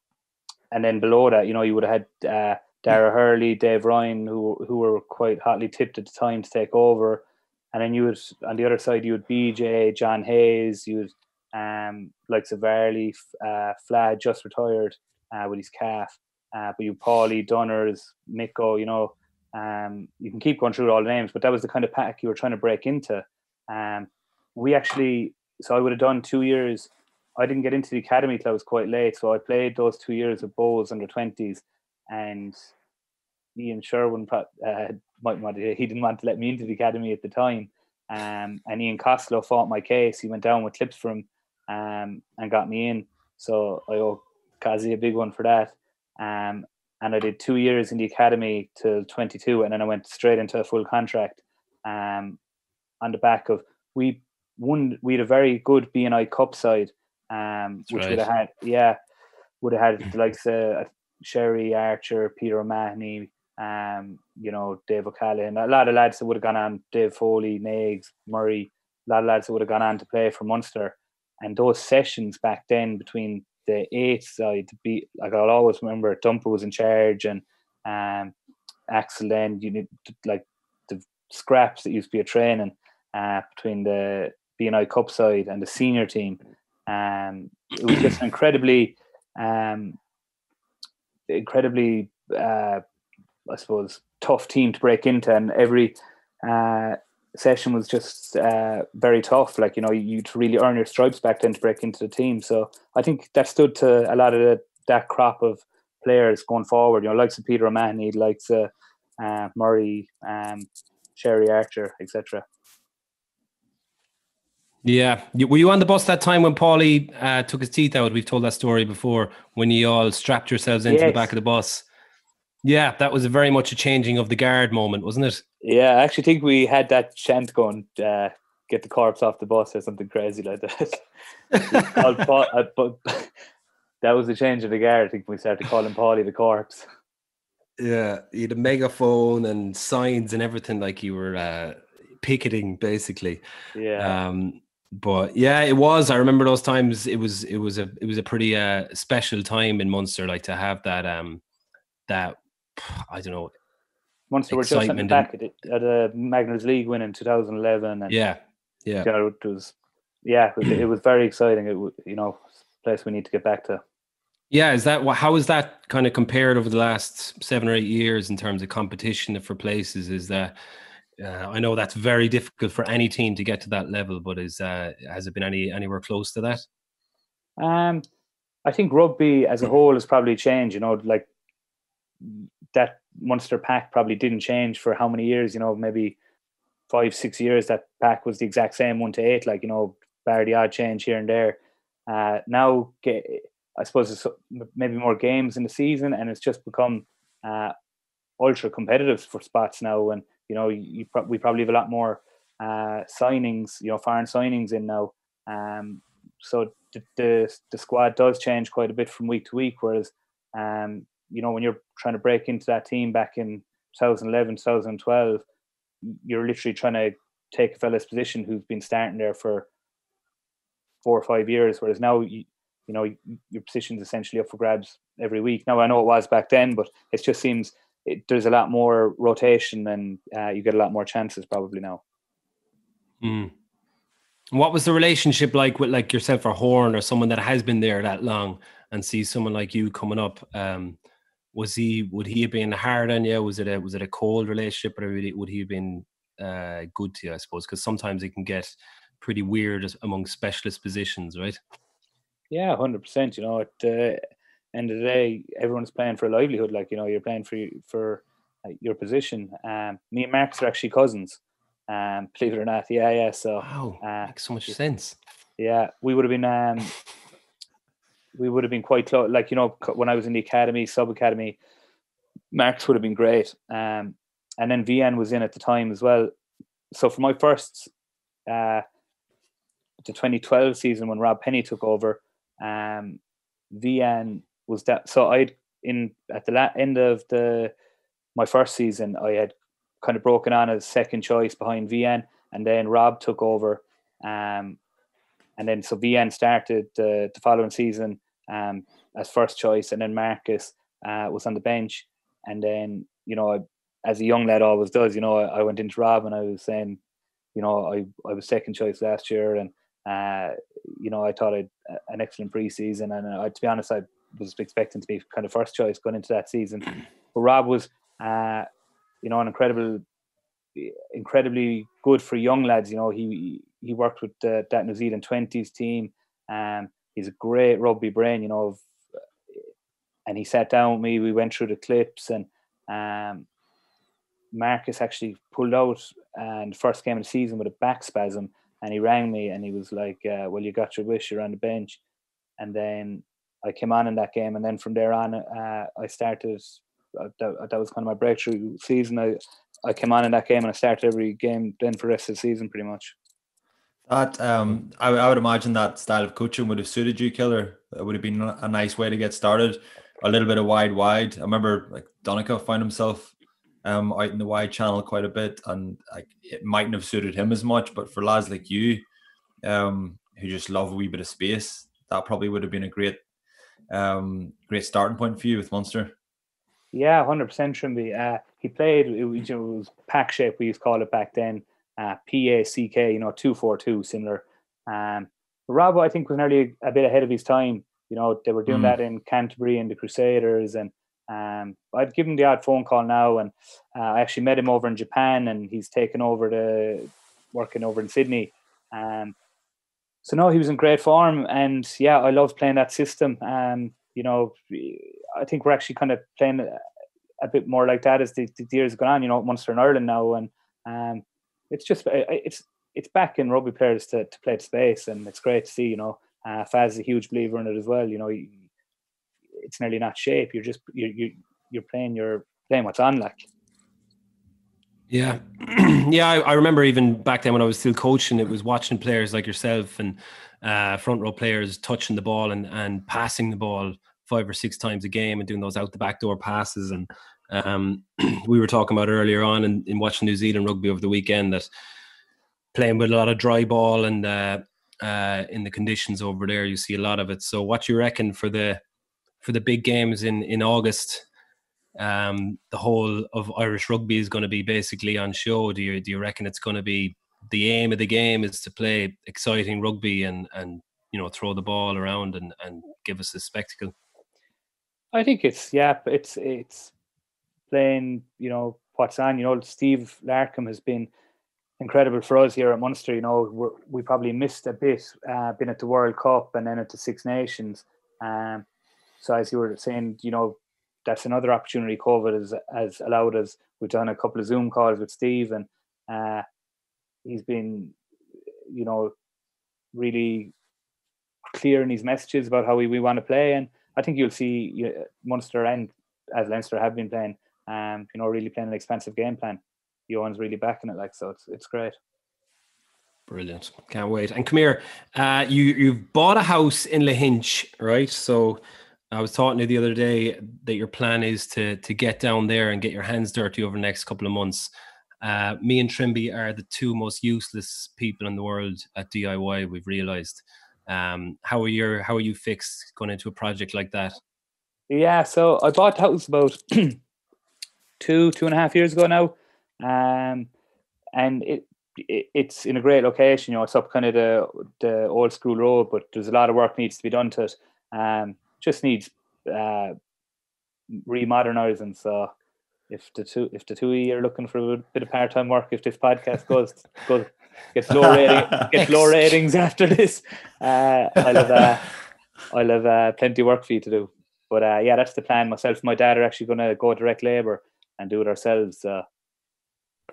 and then below that, you know, you would have had uh, Darragh Hurley, Dave Ryan, who who were quite hotly tipped at the time to take over, and then you would on the other side you had BJ, John Hayes, you would um, like Savarley, uh, Flan just retired uh, with his calf uh, but you Paulie, Dunners, Miko, you know, um, you can keep going through all the names, but that was the kind of pack you were trying to break into. Um, we actually, so I would have done two years. I didn't get into the academy till I was quite late, so I played those two years of Bohs under twenties, and Ian Sherwin uh, he didn't want to let me into the academy at the time, um, and Ian Costello fought my case. He went down with clips from, um, and got me in. So I owe Kazi a big one for that. Um, and I did two years in the academy till 22, and then I went straight into a full contract. Um, on the back of we won, we had a very good B&I Cup side, um, which right. would have had, yeah, would have had likes of Sherry Archer, Peter O'Mahony, um, you know, Dave O'Callaghan, a lot of lads that would have gone on, Dave Foley, Nags, Murray, a lot of lads that would have gone on to play for Munster. And those sessions back then between the eighth side to be like I'll always remember Dumper was in charge and um Axel then you need like the scraps that used to be a training uh between the B&I Cup side and the senior team. Um it was just incredibly um incredibly uh I suppose tough team to break into and every uh session was just uh, very tough. Like you know, you'd really earn your stripes back then to break into the team. So I think that stood to a lot of the, that crop of players going forward. You know, likes of Peter O'Mahony, likes of uh, Murray, um, Sherry Archer, etc. Yeah, were you on the bus that time when Paulie uh, took his teeth out? We've told that story before. When you all strapped yourselves into yes. the back of the bus. Yeah, that was a very much a changing of the guard moment, wasn't it? Yeah, I actually think we had that chant going, uh, get the corpse off the bus or something crazy like that. uh, but that was the change of the guard. I think we started calling Paulie the corpse. Yeah, you had a megaphone and signs and everything like you were uh, picketing basically. Yeah. Um, but yeah, it was. I remember those times. It was it was a it was a pretty uh, special time in Munster, like to have that um that I don't know. Once Munster were just back at, it, at a Magners League win in 2011. And yeah, yeah, it was yeah, it was, it was very exciting. It you know place we need to get back to. Yeah, is that how is that kind of compared over the last seven or eight years in terms of competition for places? Is that uh, I know that's very difficult for any team to get to that level, but is uh, has it been any anywhere close to that? Um, I think rugby as a whole has probably changed. You know, like that Munster pack probably didn't change for how many years, you know, maybe five, six years. That pack was the exact same one to eight, like, you know, bar the odd change here and there. Uh, now, I suppose it's maybe more games in the season, and it's just become uh, ultra competitive for spots now. And, you know, you, pro- we probably have a lot more uh, signings, you know, foreign signings in now. Um, so the, the, the squad does change quite a bit from week to week, whereas um, you know when you're trying to break into that team back in 2011 2012 you're literally trying to take a fella's position who's been starting there for four or five years whereas now you, you know your position's essentially up for grabs every week now i know it was back then but it just seems it, there's a lot more rotation and uh, you get a lot more chances probably now mm. what was the relationship like with like yourself or Horan or someone that has been there that long and see someone like you coming up um, was he would he have been hard on you? Was it a was it a cold relationship, or really, would he have been uh, good to you? I suppose because sometimes it can get pretty weird among specialist positions, right? Yeah, hundred percent. You know, at the end of the day, everyone's playing for a livelihood. Like you know, you're playing for for uh, your position. Um, me and Marcus are actually cousins. Um, believe it or not, yeah, yeah. So wow, uh, makes so much sense. Yeah, we would have been um, we would have been quite close. Like you know, when I was in the academy, sub academy, Marks would have been great. Um, and then Wian was in at the time as well. So for my first, uh, the 2012 season when Rob Penney took over, um, Wian was that. So I'd in at the la- end of the my first season, I had kind of broken on as second choice behind Wian, and then Rob took over. Um, and then so Wian started the, the following season um, as first choice, and then Marcus uh, was on the bench. And then you know, as a young lad always does, you know, I, I went into Rob and I was saying, you know, I I was second choice last year, and uh, you know, I thought I'd an excellent preseason, and uh, to be honest, I was expecting to be kind of first choice going into that season. But Rob was, uh, you know, an incredible, incredibly good for young lads. You know, he he worked with the, that New Zealand twenties team. Um, he's a great rugby brain, you know. and he sat down with me. We went through the clips, and um, Marcus actually pulled out and first game of the season with a back spasm, and he rang me and he was like, uh, "Well, you got your wish. You're on the bench." And then I came on in that game, and then from there on, uh, I started. Uh, that, that was kind of my breakthrough season. I I came on in that game, and I started every game then for the rest of the season, pretty much. That um, I, I would imagine that style of coaching would have suited you, Killer. It would have been a nice way to get started. A little bit of wide, wide. I remember like Donncha found himself um out in the wide channel quite a bit, and like it mightn't have suited him as much. But for lads like you, um, who just love a wee bit of space, that probably would have been a great, um, great starting point for you with Munster. Yeah, hundred percent, Trimby. Uh, he played. It was, it was pack shape. We used to call it back then. Uh, P A C K. You know, two four two, similar. Um, Rob, I think, was nearly a, a bit ahead of his time. You know, they were doing mm. that in Canterbury and the Crusaders, and um, I'd give him the odd phone call now, and uh, I actually met him over in Japan, and he's taken over the working over in Sydney. Um, so no, he was in great form, and yeah, I love playing that system. Um, you know, I think we're actually kind of playing a, a bit more like that as the, the years go on. You know, Munster in Ireland now, and um, it's just it's it's back in rugby players to, to play the space, and it's great to see. You know, uh, Faz is a huge believer in it as well. You know, it's nearly not shape. You're just you're you, you're playing you're playing what's on like. Yeah, yeah. I, I, remember even back then when I was still coaching, it was watching players like yourself and uh, front row players touching the ball and and passing the ball five or six times a game and doing those out the back door passes. And um, we were talking about earlier on in, in watching New Zealand rugby over the weekend that playing with a lot of dry ball and uh, uh, in the conditions over there, you see a lot of it. So, what you reckon for the for the big games in in August? Um, the whole of Irish rugby is going to be basically on show. Do you do you reckon it's going to be the aim of the game is to play exciting rugby and and you know throw the ball around and and give us a spectacle? I think it's yeah, it's it's playing. You know what's on. You know Steve Larkham has been incredible for us here at Munster. You know, we probably missed a bit, uh, been at the World Cup and then at the Six Nations. Um, so as you were saying, you know, that's another opportunity COVID has, has allowed us. We've done a couple of Zoom calls with Steve, and uh, he's been, you know, really clear in his messages about how we, we want to play. And I think you'll see you know, Munster and as Leinster have been playing, um, you know, really playing an expensive game plan. Johann's really backing it, like so. It's it's great. Brilliant! Can't wait. And come here, uh, you you've bought a house in Lahinch, right? So I was talking to you the other day that your plan is to to get down there and get your hands dirty over the next couple of months. Uh, me and Trimby are the two most useless people in the world at DIY. We've realised. Um, how are your How are you fixed going into a project like that? Yeah, so I bought the house about two two and a half years ago now, um, and it, it, it's in a great location. You know, it's up kind of the the old school road, but there's a lot of work needs to be done to it. Um, just needs uh, remodernizing. So if the two if the two of you are looking for a bit of part time work, if this podcast goes goes gets low rating gets low ratings after this, uh, I'll have uh, I'll have uh, plenty of work for you to do. But uh, yeah, that's the plan. Myself and my dad are actually going to go direct labour and do it ourselves. Uh,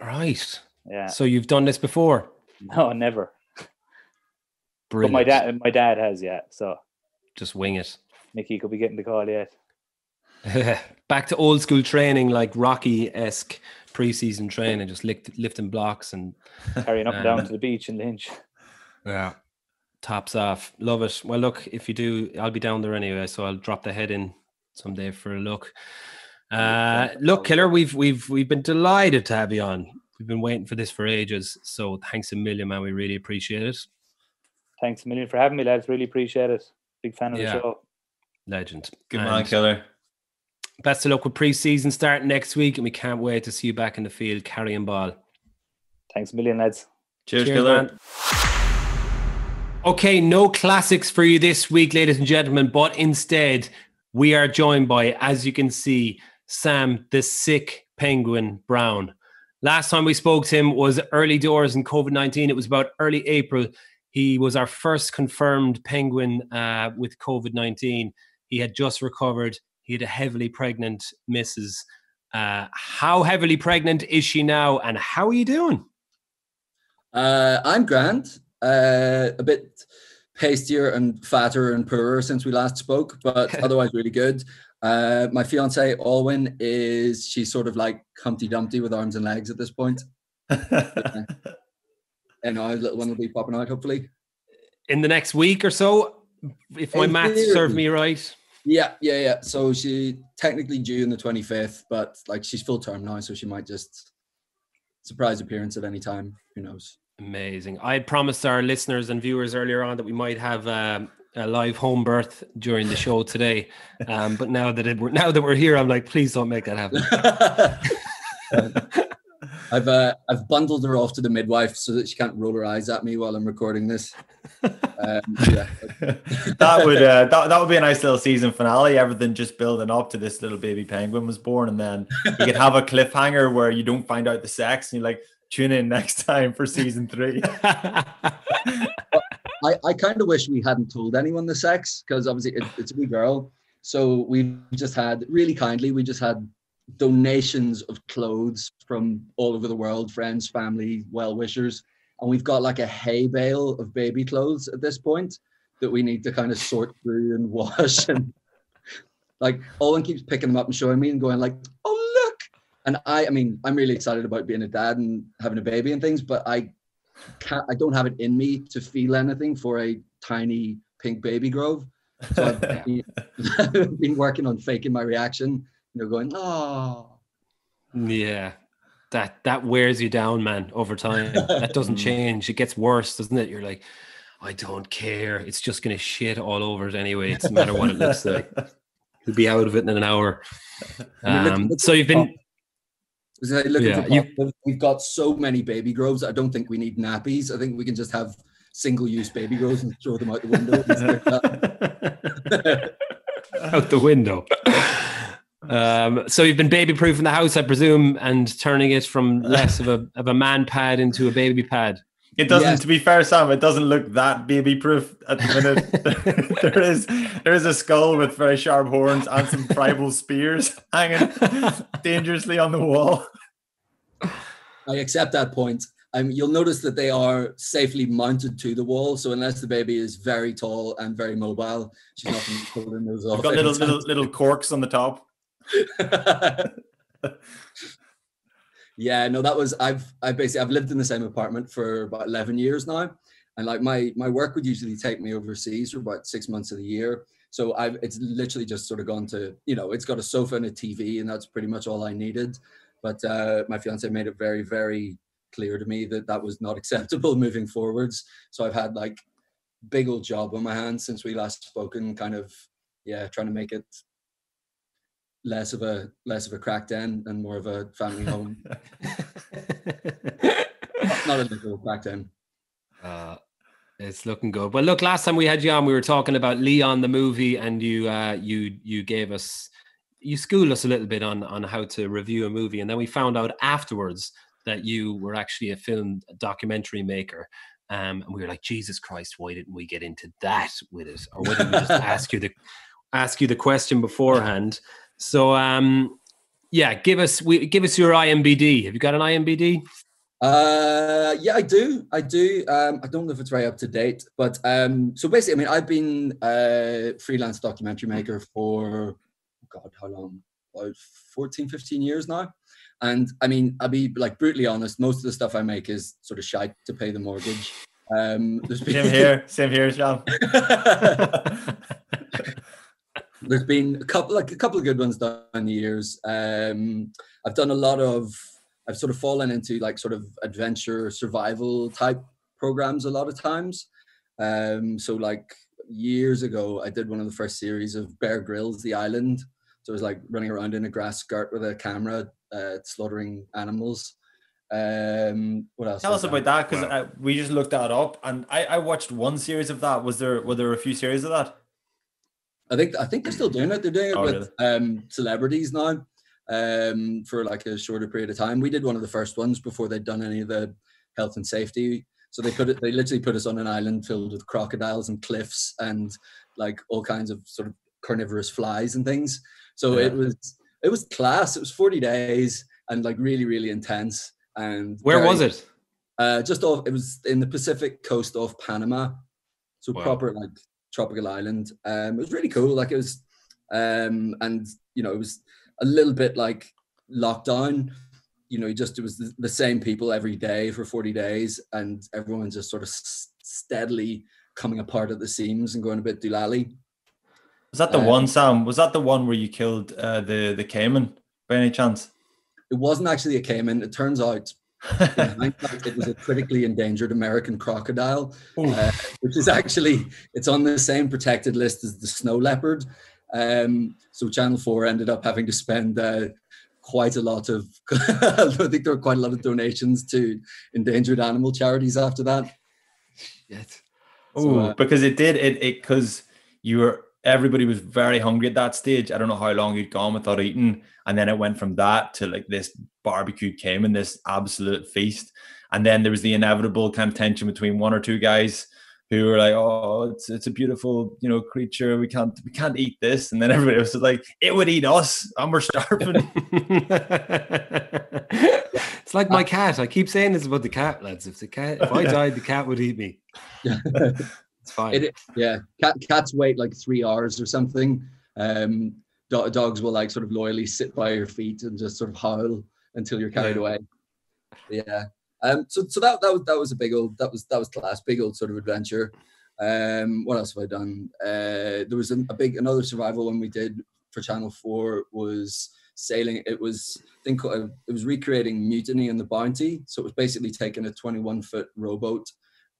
right. Yeah. So you've done this before? No, never. Brilliant. But my dad, my dad has, yeah. So just wing it. Mickey could be getting the call yet. Back to old school training, like Rocky esque preseason training, just lift, lifting blocks and carrying up and down to the beach in Lahinch. Yeah, tops off. Love it. Well, look, if you do, I'll be down there anyway, so I'll drop the head in someday for a look. Uh, look, Killer, we've we've we've been delighted to have you on. We've been waiting for this for ages, so thanks a million, man. We really appreciate it. Thanks a million for having me, lads. Really appreciate it. Big fan of yeah. the show. Legend. Good man, Killer. Best of luck with preseason starting next week, and we can't wait to see you back in the field carrying ball. Thanks a million, lads. Cheers, Cheers Killer. Man. Okay, no classics for you this week, ladies and gentlemen, but instead, we are joined by, as you can see, Sam the Sick Penguin Brown. Last time we spoke to him was early doors in COVID 19. It was about early April. He was our first confirmed penguin uh, with COVID 19. He had just recovered. He had a heavily pregnant missus. Uh, how heavily pregnant is she now, and how are you doing? Uh, I'm grand. Uh, a bit, pastier and fatter and poorer since we last spoke, but otherwise really good. Uh, my fiance Alwyn is she's sort of like Humpty Dumpty with arms and legs at this point. And our little one will be popping out hopefully in the next week or so, if my In maths theory. serve me right. Yeah, yeah, yeah. So she technically due on the 25th, but like she's full term now, so she might just surprise appearance at any time. Who knows? Amazing. I had promised our listeners and viewers earlier on that we might have um, a live home birth during the show today, um, but now that it, we're now that we're here, I'm like, please don't make that happen. I've uh, I've bundled her off to the midwife so that she can't roll her eyes at me while I'm recording this. Um, yeah. that would uh, that, that would be a nice little season finale. Everything just building up to this little baby penguin was born, and then you could have a cliffhanger where you don't find out the sex, and you're like, tune in next time for season three. I, I kind of wish we hadn't told anyone the sex because obviously it, it's a wee girl. So we just had really kindly, we just had donations of clothes from all over the world, friends, family, well wishers. And we've got like a hay bale of baby clothes at this point that we need to kind of sort through and wash. And like Owen keeps picking them up and showing me and going like, oh look. And I I mean, I'm really excited about being a dad and having a baby and things, but I can't I don't have it in me to feel anything for a tiny pink babygro. So I've been, I've been working on faking my reaction, you know, going, oh. yeah, that that wears you down, man. Over time, that doesn't change. It gets worse, doesn't it? You're like, I don't care. It's just gonna shit all over it anyway. It doesn't matter what it looks like. You'll be out of it in an hour. I mean, look- Um, look so you've the been Was I looking Yeah, for you- We've got so many babygros. I don't think we need nappies. I think we can just have single-use babygros and throw them out the window. and stuff like that. out the window. Um, so you've been baby proofing the house, I presume, and turning it from less of a of a man pad into a baby pad. It doesn't. Yes. To be fair, Sam, it doesn't look that baby proof at the minute. there is there is a skull with very sharp horns and some tribal spears hanging dangerously on the wall. I accept that point. Um, you'll notice that they are safely mounted to the wall. So unless the baby is very tall and very mobile, she's not going to be pulling those off. I've got little little little corks on the top. yeah, no, that was I've I basically I've lived in the same apartment for about eleven years now, and like my my work would usually take me overseas for about six months of the year. So I've it's literally just sort of gone to you know it's got a sofa and a TV, and that's pretty much all I needed. But uh, my fiance made it very very clear to me that that was not acceptable moving forwards. So I've had like big old job on my hands since we last spoken, kind of yeah, trying to make it less of a less of a crack den and more of a family home. not, not a little crack den. Uh, it's looking good. Well, look, last time we had you on, we were talking about Leon the movie, and you uh, you you gave us you schooled us a little bit on on how to review a movie, and then we found out afterwards that you were actually a film documentary maker. Um, and we were like, Jesus Christ, why didn't we get into that with it, or why didn't we just ask you the ask you the question beforehand? So, um, yeah, give us we give us your IMBD. Have you got an IMBD? Uh, yeah, I do. I do. Um, I don't know if it's very up to date, but um, so basically, I mean, I've been a freelance documentary maker for God, how long? About 14, 15 years now. And I mean, I'll be like brutally honest, most of the stuff I make is sort of shy to pay the mortgage. Um, there's been- Same here. Same here, Sam. There's been a couple, like a couple of good ones down the years. Um, I've done a lot of, I've sort of fallen into like sort of adventure survival type programs a lot of times. Um, so like years ago, I did one of the first series of Bear Grylls, The Island. So it was like running around in a grass skirt with a camera, uh, slaughtering animals. Um, what else? Tell was us about that because Wow. we just looked that up, and I, I watched one series of that. Was there were there a few series of that? I think I think they're still doing it. They're doing it Oh, with um, celebrities now um, for like a shorter period of time. We did one of the first ones before they'd done any of the health and safety. So they put it. They literally put us on an island filled with crocodiles and cliffs and like all kinds of sort of carnivorous flies and things. So Yeah. it was it was class. It was forty days and like really really intense. And Where very- was it? Uh, just off. It was in the Pacific coast off Panama. so Wow. proper like tropical island. Um, it was really cool. Like it was, um, and you know, it was a little bit like lockdown. You know, just it was the, the same people every day for forty days, and everyone just sort of s- steadily coming apart at the seams and going a bit doolally. Was that the Um, one, Sam? Was that the one where you killed uh, the the caiman by any chance? It wasn't actually a caiman. It turns out hindsight, it was a critically endangered American crocodile, uh, which is actually it's on the same protected list as the snow leopard. Um, so Channel Four ended up having to spend uh, quite a lot of. I think there were quite a lot of donations to endangered animal charities after that. Yes. Oh, So, uh, because it did it it because you were everybody was very hungry at that stage. I don't know how long you'd gone without eating, and then it went from that to like this barbecue came and this absolute feast, and then there was the inevitable kind of tension between one or two guys who were like, "Oh, it's it's a beautiful you know creature. We can't we can't eat this," and then everybody was like, "It would eat us, and we're starving." it's like my cat. I keep saying this about the cat, lads. If the cat, if I died, the cat would eat me. Yeah. It's fine. It, yeah, cat, cats wait like three hours or something. Um, do- dogs will like sort of loyally sit by your feet and just sort of howl until you're carried Yeah. away. Yeah. Um. So so that that was that was a big old that was that was class, big old sort of adventure. Um. What else have I done? Uh. There was a, a big another survival one we did for Channel Four was sailing. It was I think uh, it was recreating Mutiny and the Bounty. So it was basically taking a 21 foot rowboat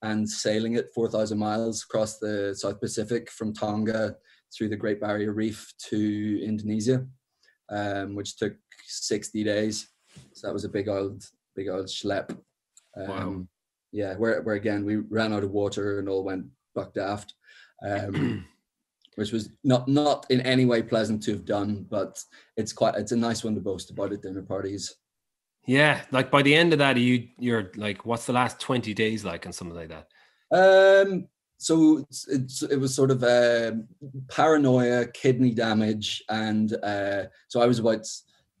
and sailing it 4,000 miles across the South Pacific from Tonga through the Great Barrier Reef to Indonesia, um, which took 60 days. So that was a big old, big old schlep. Um, Wow. Yeah, where, where again we ran out of water and all went buck daft, um, which was not not in any way pleasant to have done, but it's quite it's a nice one to boast about at dinner parties. Yeah, like by the end of that, you you're like, what's the last twenty days like, and something like that. Um, so it's, it's it was sort of um paranoia, kidney damage, and uh, so I was about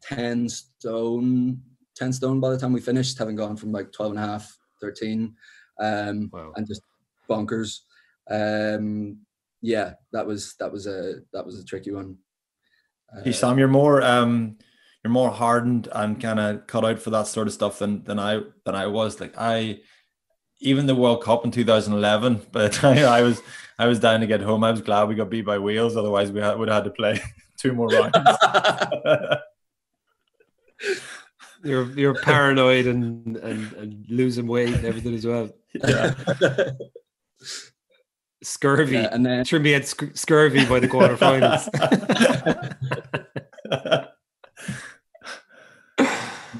ten stone, ten stone by the time we finished, having gone from like 12 and a half, 13, um, Wow. and just bonkers. Um, yeah, that was that was a that was a tricky one. Hey, Uh, Sam, you're more um you're more hardened and kind of cut out for that sort of stuff than than I than I was. Like I even the World Cup in 2011, by the time I was I was dying to get home, I was glad we got beat by Wales. Otherwise, we would have had to play two more rounds. You're you're paranoid and, and and losing weight and everything as well. yeah. Scurvy. yeah, and then Sure, me had sc- scurvy by the quarterfinals.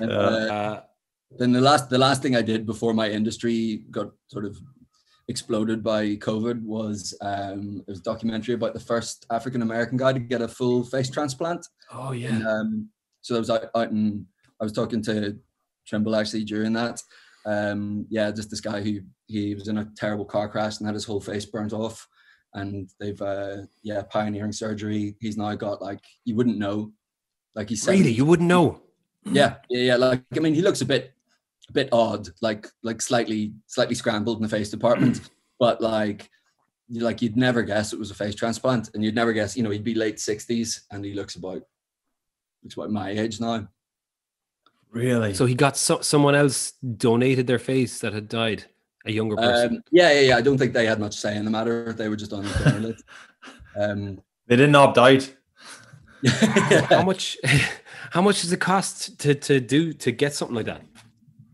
And, uh, uh, then the last the last thing I did before my industry got sort of exploded by COVID was um, it was a documentary about the first African American guy to get a full face transplant. oh And, yeah. um, so I was out, out in I was talking to Trimble actually during that. Um, yeah, just this guy who he was in a terrible car crash and had his whole face burnt off. And they've uh, yeah pioneering surgery. He's now got like you wouldn't know, like he's Really, you wouldn't know. Yeah, yeah, yeah. Like I mean, he looks a bit, a bit odd, like like slightly, slightly scrambled in the face department. but like, you like you'd never guess it was a face transplant, and you'd never guess, you know, he'd be late sixties, and he looks about, looks about my age now. really? So he got so, someone else donated their face that had died, a younger person. Um, yeah, yeah, yeah. I don't think they had much say in the matter. They were just on the donor list. Um, they didn't opt out. how much? How much does it cost to to do to get something like that?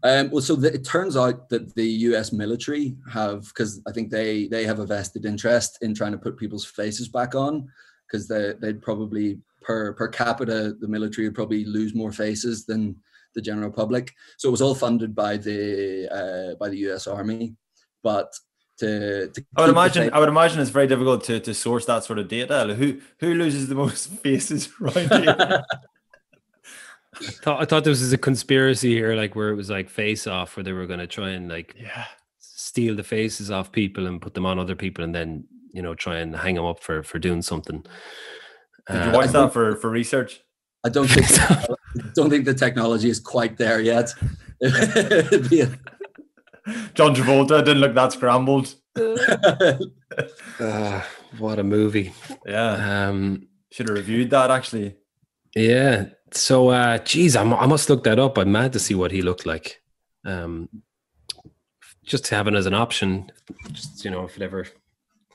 Um, well, so the, it turns out that the U.S. military have, because I think they they have a vested interest in trying to put people's faces back on, because they they'd probably per per capita the military would probably lose more faces than the general public. So it was all funded by the uh, by the U.S. Army, but to, to I would imagine. fa- I would imagine it's very difficult to, to source that sort of data. Like, Who who loses the most faces right here? Thought, I thought this was a conspiracy here, like where it was like face off, where they were going to try and like yeah. steal the faces off people and put them on other people, and then you know try and hang them up for for doing something. Did you Uh, watch that for for research? I don't think so. don't think the technology is quite there yet. A- John Travolta didn't look that scrambled. Uh, what a movie. yeah, Um, should have reviewed that actually. Yeah. So, uh, geez, I, mu- I must look that up. I'm mad to see what he looked like. Um, just to have it as an option, just you know, if it ever.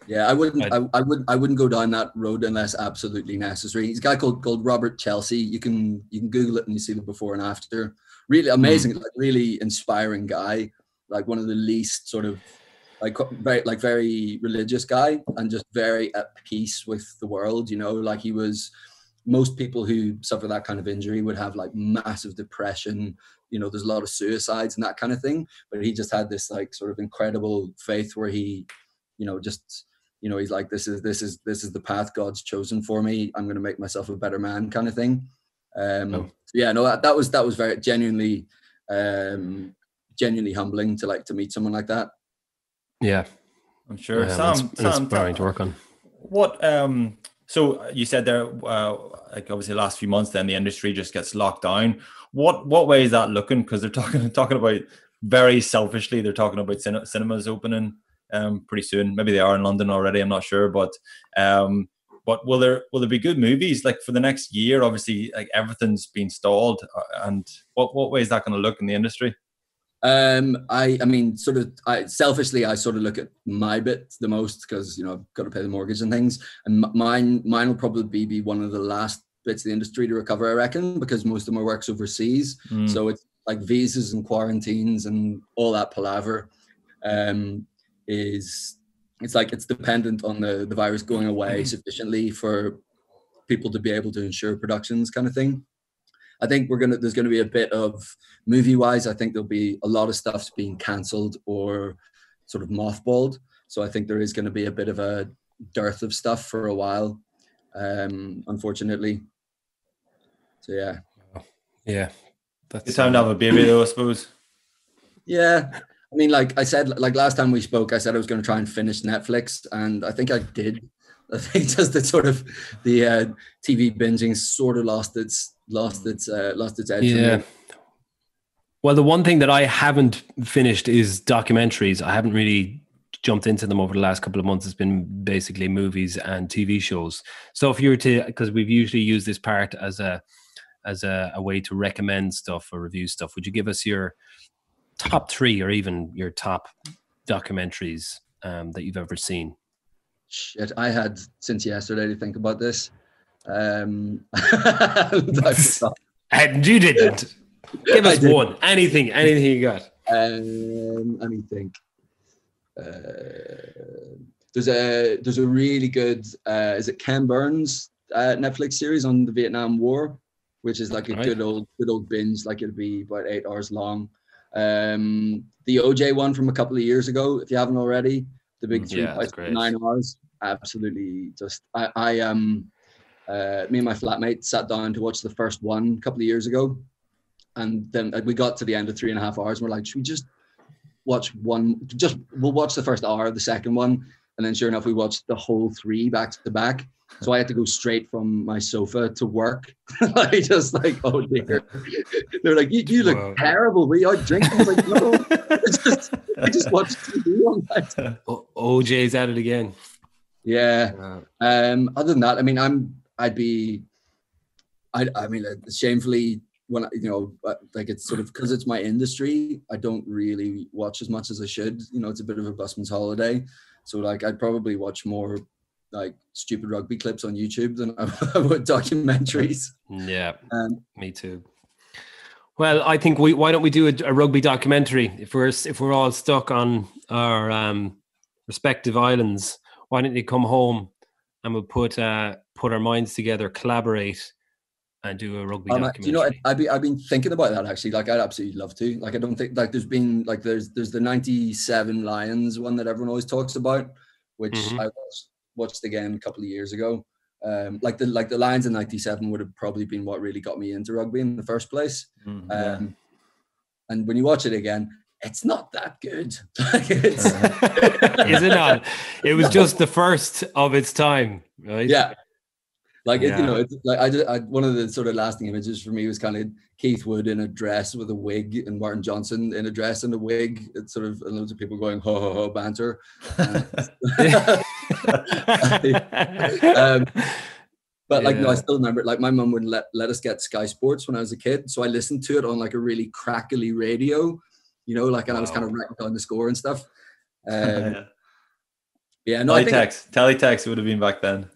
Yeah, I wouldn't. I, I wouldn't. I wouldn't go down that road unless absolutely necessary. He's a guy called called Robert Chelsea. You can you can Google it and you see the before and after. Really amazing, like really inspiring guy. Like one of the least sort of like very like very religious guy and just very at peace with the world. You know, like he was. Most people who suffer that kind of injury would have like massive depression. You know, there's a lot of suicides and that kind of thing. But he just had this like sort of incredible faith where he, you know, just you know he's like this is this is this is the path god's chosen for me i'm going to make myself a better man kind of thing um Oh. so yeah no that, that was that was very genuinely um genuinely humbling to like to meet someone like that Yeah, I'm sure. um, Sam, ins- Sam, inspiring to work on. What um so you said there uh like obviously the last few months then the industry just gets locked down. What what way is that looking? Because they're talking talking about very selfishly, they're talking about cin- cinemas opening um pretty soon. Maybe they are in London already, I'm not sure, but um but will there will there be good movies like for the next year? Obviously, like everything's been stalled, uh, and what what way is that going to look in the industry? Um i i mean sort of i selfishly i sort of look at my bit the most because you know i've got to pay the mortgage and things and m- mine mine will probably be one of the last bits of the industry to recover i reckon because most of my work's overseas Mm. So it's like visas and quarantines and all that palaver um, is it's like it's dependent on the, the virus going away sufficiently for people to be able to ensure productions kind of thing. I think we're gonna there's gonna be a bit of movie wise, I think there'll be a lot of stuff's being cancelled or sort of mothballed. So I think there is gonna be a bit of a dearth of stuff for a while, um, unfortunately. So yeah. Yeah, that's Good time to have a baby though, I suppose. Yeah. I mean, like I said, like last time we spoke, I said I was going to try and finish Netflix, and I think I did. I think just the sort of the uh, TV binging sort of lost its lost its uh, lost its edge. Yeah. Well, the one thing that I haven't finished is documentaries. I haven't really jumped into them over the last couple of months. It's been basically movies and TV shows. So if you were to, because we've usually used this part as a as a, a way to recommend stuff or review stuff, would you give us your top three or even your top documentaries um, that you've ever seen? Shit, I had since yesterday to think about this. Um, forgot. And you didn't. Give us one. Anything. Anything you got. Um, let me think. Uh, there's a there's a really good uh, is it Ken Burns uh, Netflix series on the Vietnam War, which is like a Right. good old good old binge. Like it'll be about eight hours long. Um, the OJ one from a couple of years ago, if you haven't already, the big Mm, three yeah, that's by great. nine hours. Absolutely, just I I um uh, me and my flatmate sat down to watch the first one a couple of years ago, and then uh, we got to the end of three and a half hours. And we're like, should we just watch one? Just we'll watch the first hour of the second one, and then sure enough, we watched the whole three back to back. So I had to go straight from my sofa to work. I just like, oh dear. They're like, you, you look Wow. terrible. We are drinking? I was like, no, I just, I just watched TV all night. O- OJ's at it again. Yeah. Um, other than that, I mean, I'm, I'd be, I, I mean, uh, shamefully, when I, you know, uh, like it's sort of because it's my industry, I don't really watch as much as I should. You know, it's a bit of a busman's holiday, so like I'd probably watch more like stupid rugby clips on YouTube than I would documentaries. Yeah, Um, me too. Well, I think we why don't we do a, a rugby documentary if we're if we're all stuck on our um, respective islands? Why don't you come home and we'll put uh, put our minds together, collaborate, and do a rugby Um, documentary? do you know, I've been I've been thinking about that actually. Like, I'd absolutely love to. Like, I don't think like there's been like there's there's the '97 Lions one that everyone always talks about, which Mhm. I watched, watched again a couple of years ago. Um, like the like the Lions in '97 would have probably been what really got me into rugby in the first place. Mm, Um. And when you watch it again, it's not that good. Like, Is it not? It was just the first of its time, right? yeah, Like it, you know, it's like I, did, I one of the sort of lasting images for me was kind of Keith Wood in a dress with a wig and Martin Johnson in a dress and a wig. It's sort of and loads of people going ho ho ho banter. Uh, um, but like no, I still remember. Like my mum wouldn't let let us get Sky Sports when I was a kid, so I listened to it on like a really crackly radio, you know, like and I was kind of writing down the score and stuff. Um, yeah, no, I think Teletext. Teletext would have been back then.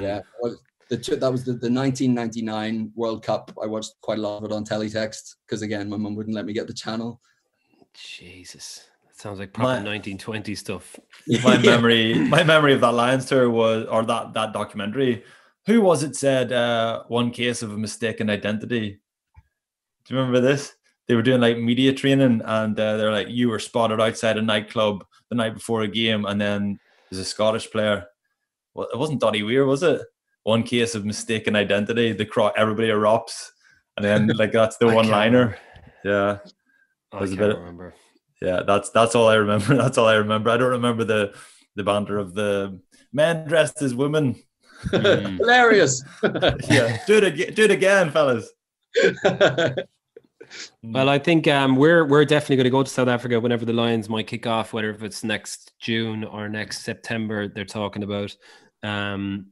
yeah, well, the two, that was the, the 1999 World Cup. I watched quite a lot of it on teletext because again, my mum wouldn't let me get the channel. Jesus, that sounds like proper My- 1920 stuff. my Yeah. memory my memory of that Lions tour was or that that documentary. Who was it said uh one case of a mistaken identity? Do you remember this? They were doing like media training and uh, they're like, you were spotted outside a nightclub the night before a game, and then there's a Scottish player. Well, it wasn't Doddie Weir, was it? One case of mistaken identity. The cro- everybody erupts, and then like that's the one liner. Yeah, I can't bit- remember. yeah, that's that's all I remember. That's all I remember. I don't remember the the banter of the men dressed as women. Mm. Hilarious. Yeah, do it again, do it again, fellas. Well, I think um, we're we're definitely going to go to South Africa whenever the Lions might kick off, whether if it's next June or next September. They're talking about. Um,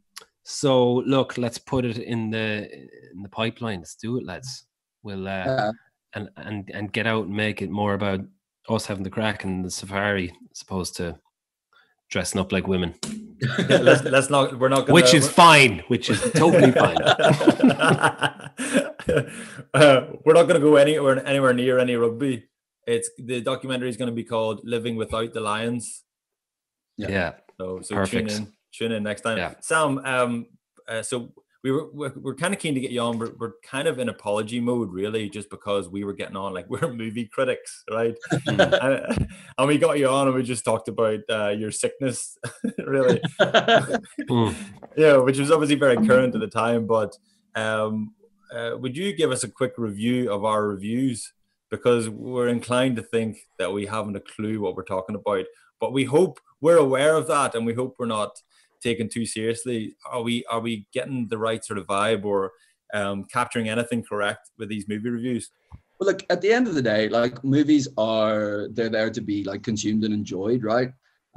so look, let's put it in the in the pipeline. Let's do it, lads. We'll uh, Yeah. and and and get out and make it more about us having the crack and the safari, as opposed to dressing up like women, Yeah, let's let's not. We're not. Gonna, which is fine. Which is totally fine. uh, we're not going to go anywhere anywhere near any rugby. It's the documentary is going to be called "Living Without the Lions." Yeah. yeah. So, so Perfect. tune in, tune in next time. Yeah. Sam, um, uh, so we were we're, we're kind of keen to get you on. We're, we're kind of in apology mode, really, just because we were getting on like we're movie critics, right? Mm. and, and we got you on, and we just talked about uh, your sickness, really. Mm. yeah, which was obviously very current at the time. But um, uh, would you give us a quick review of our reviews? Because we're inclined to think that we haven't a clue what we're talking about, but we hope we're aware of that, and we hope we're not taken too seriously. Are we? Are we getting the right sort of vibe or um, capturing anything correct with these movie reviews? Well, look, at the end of the day, like movies are they're there to be like consumed and enjoyed, right?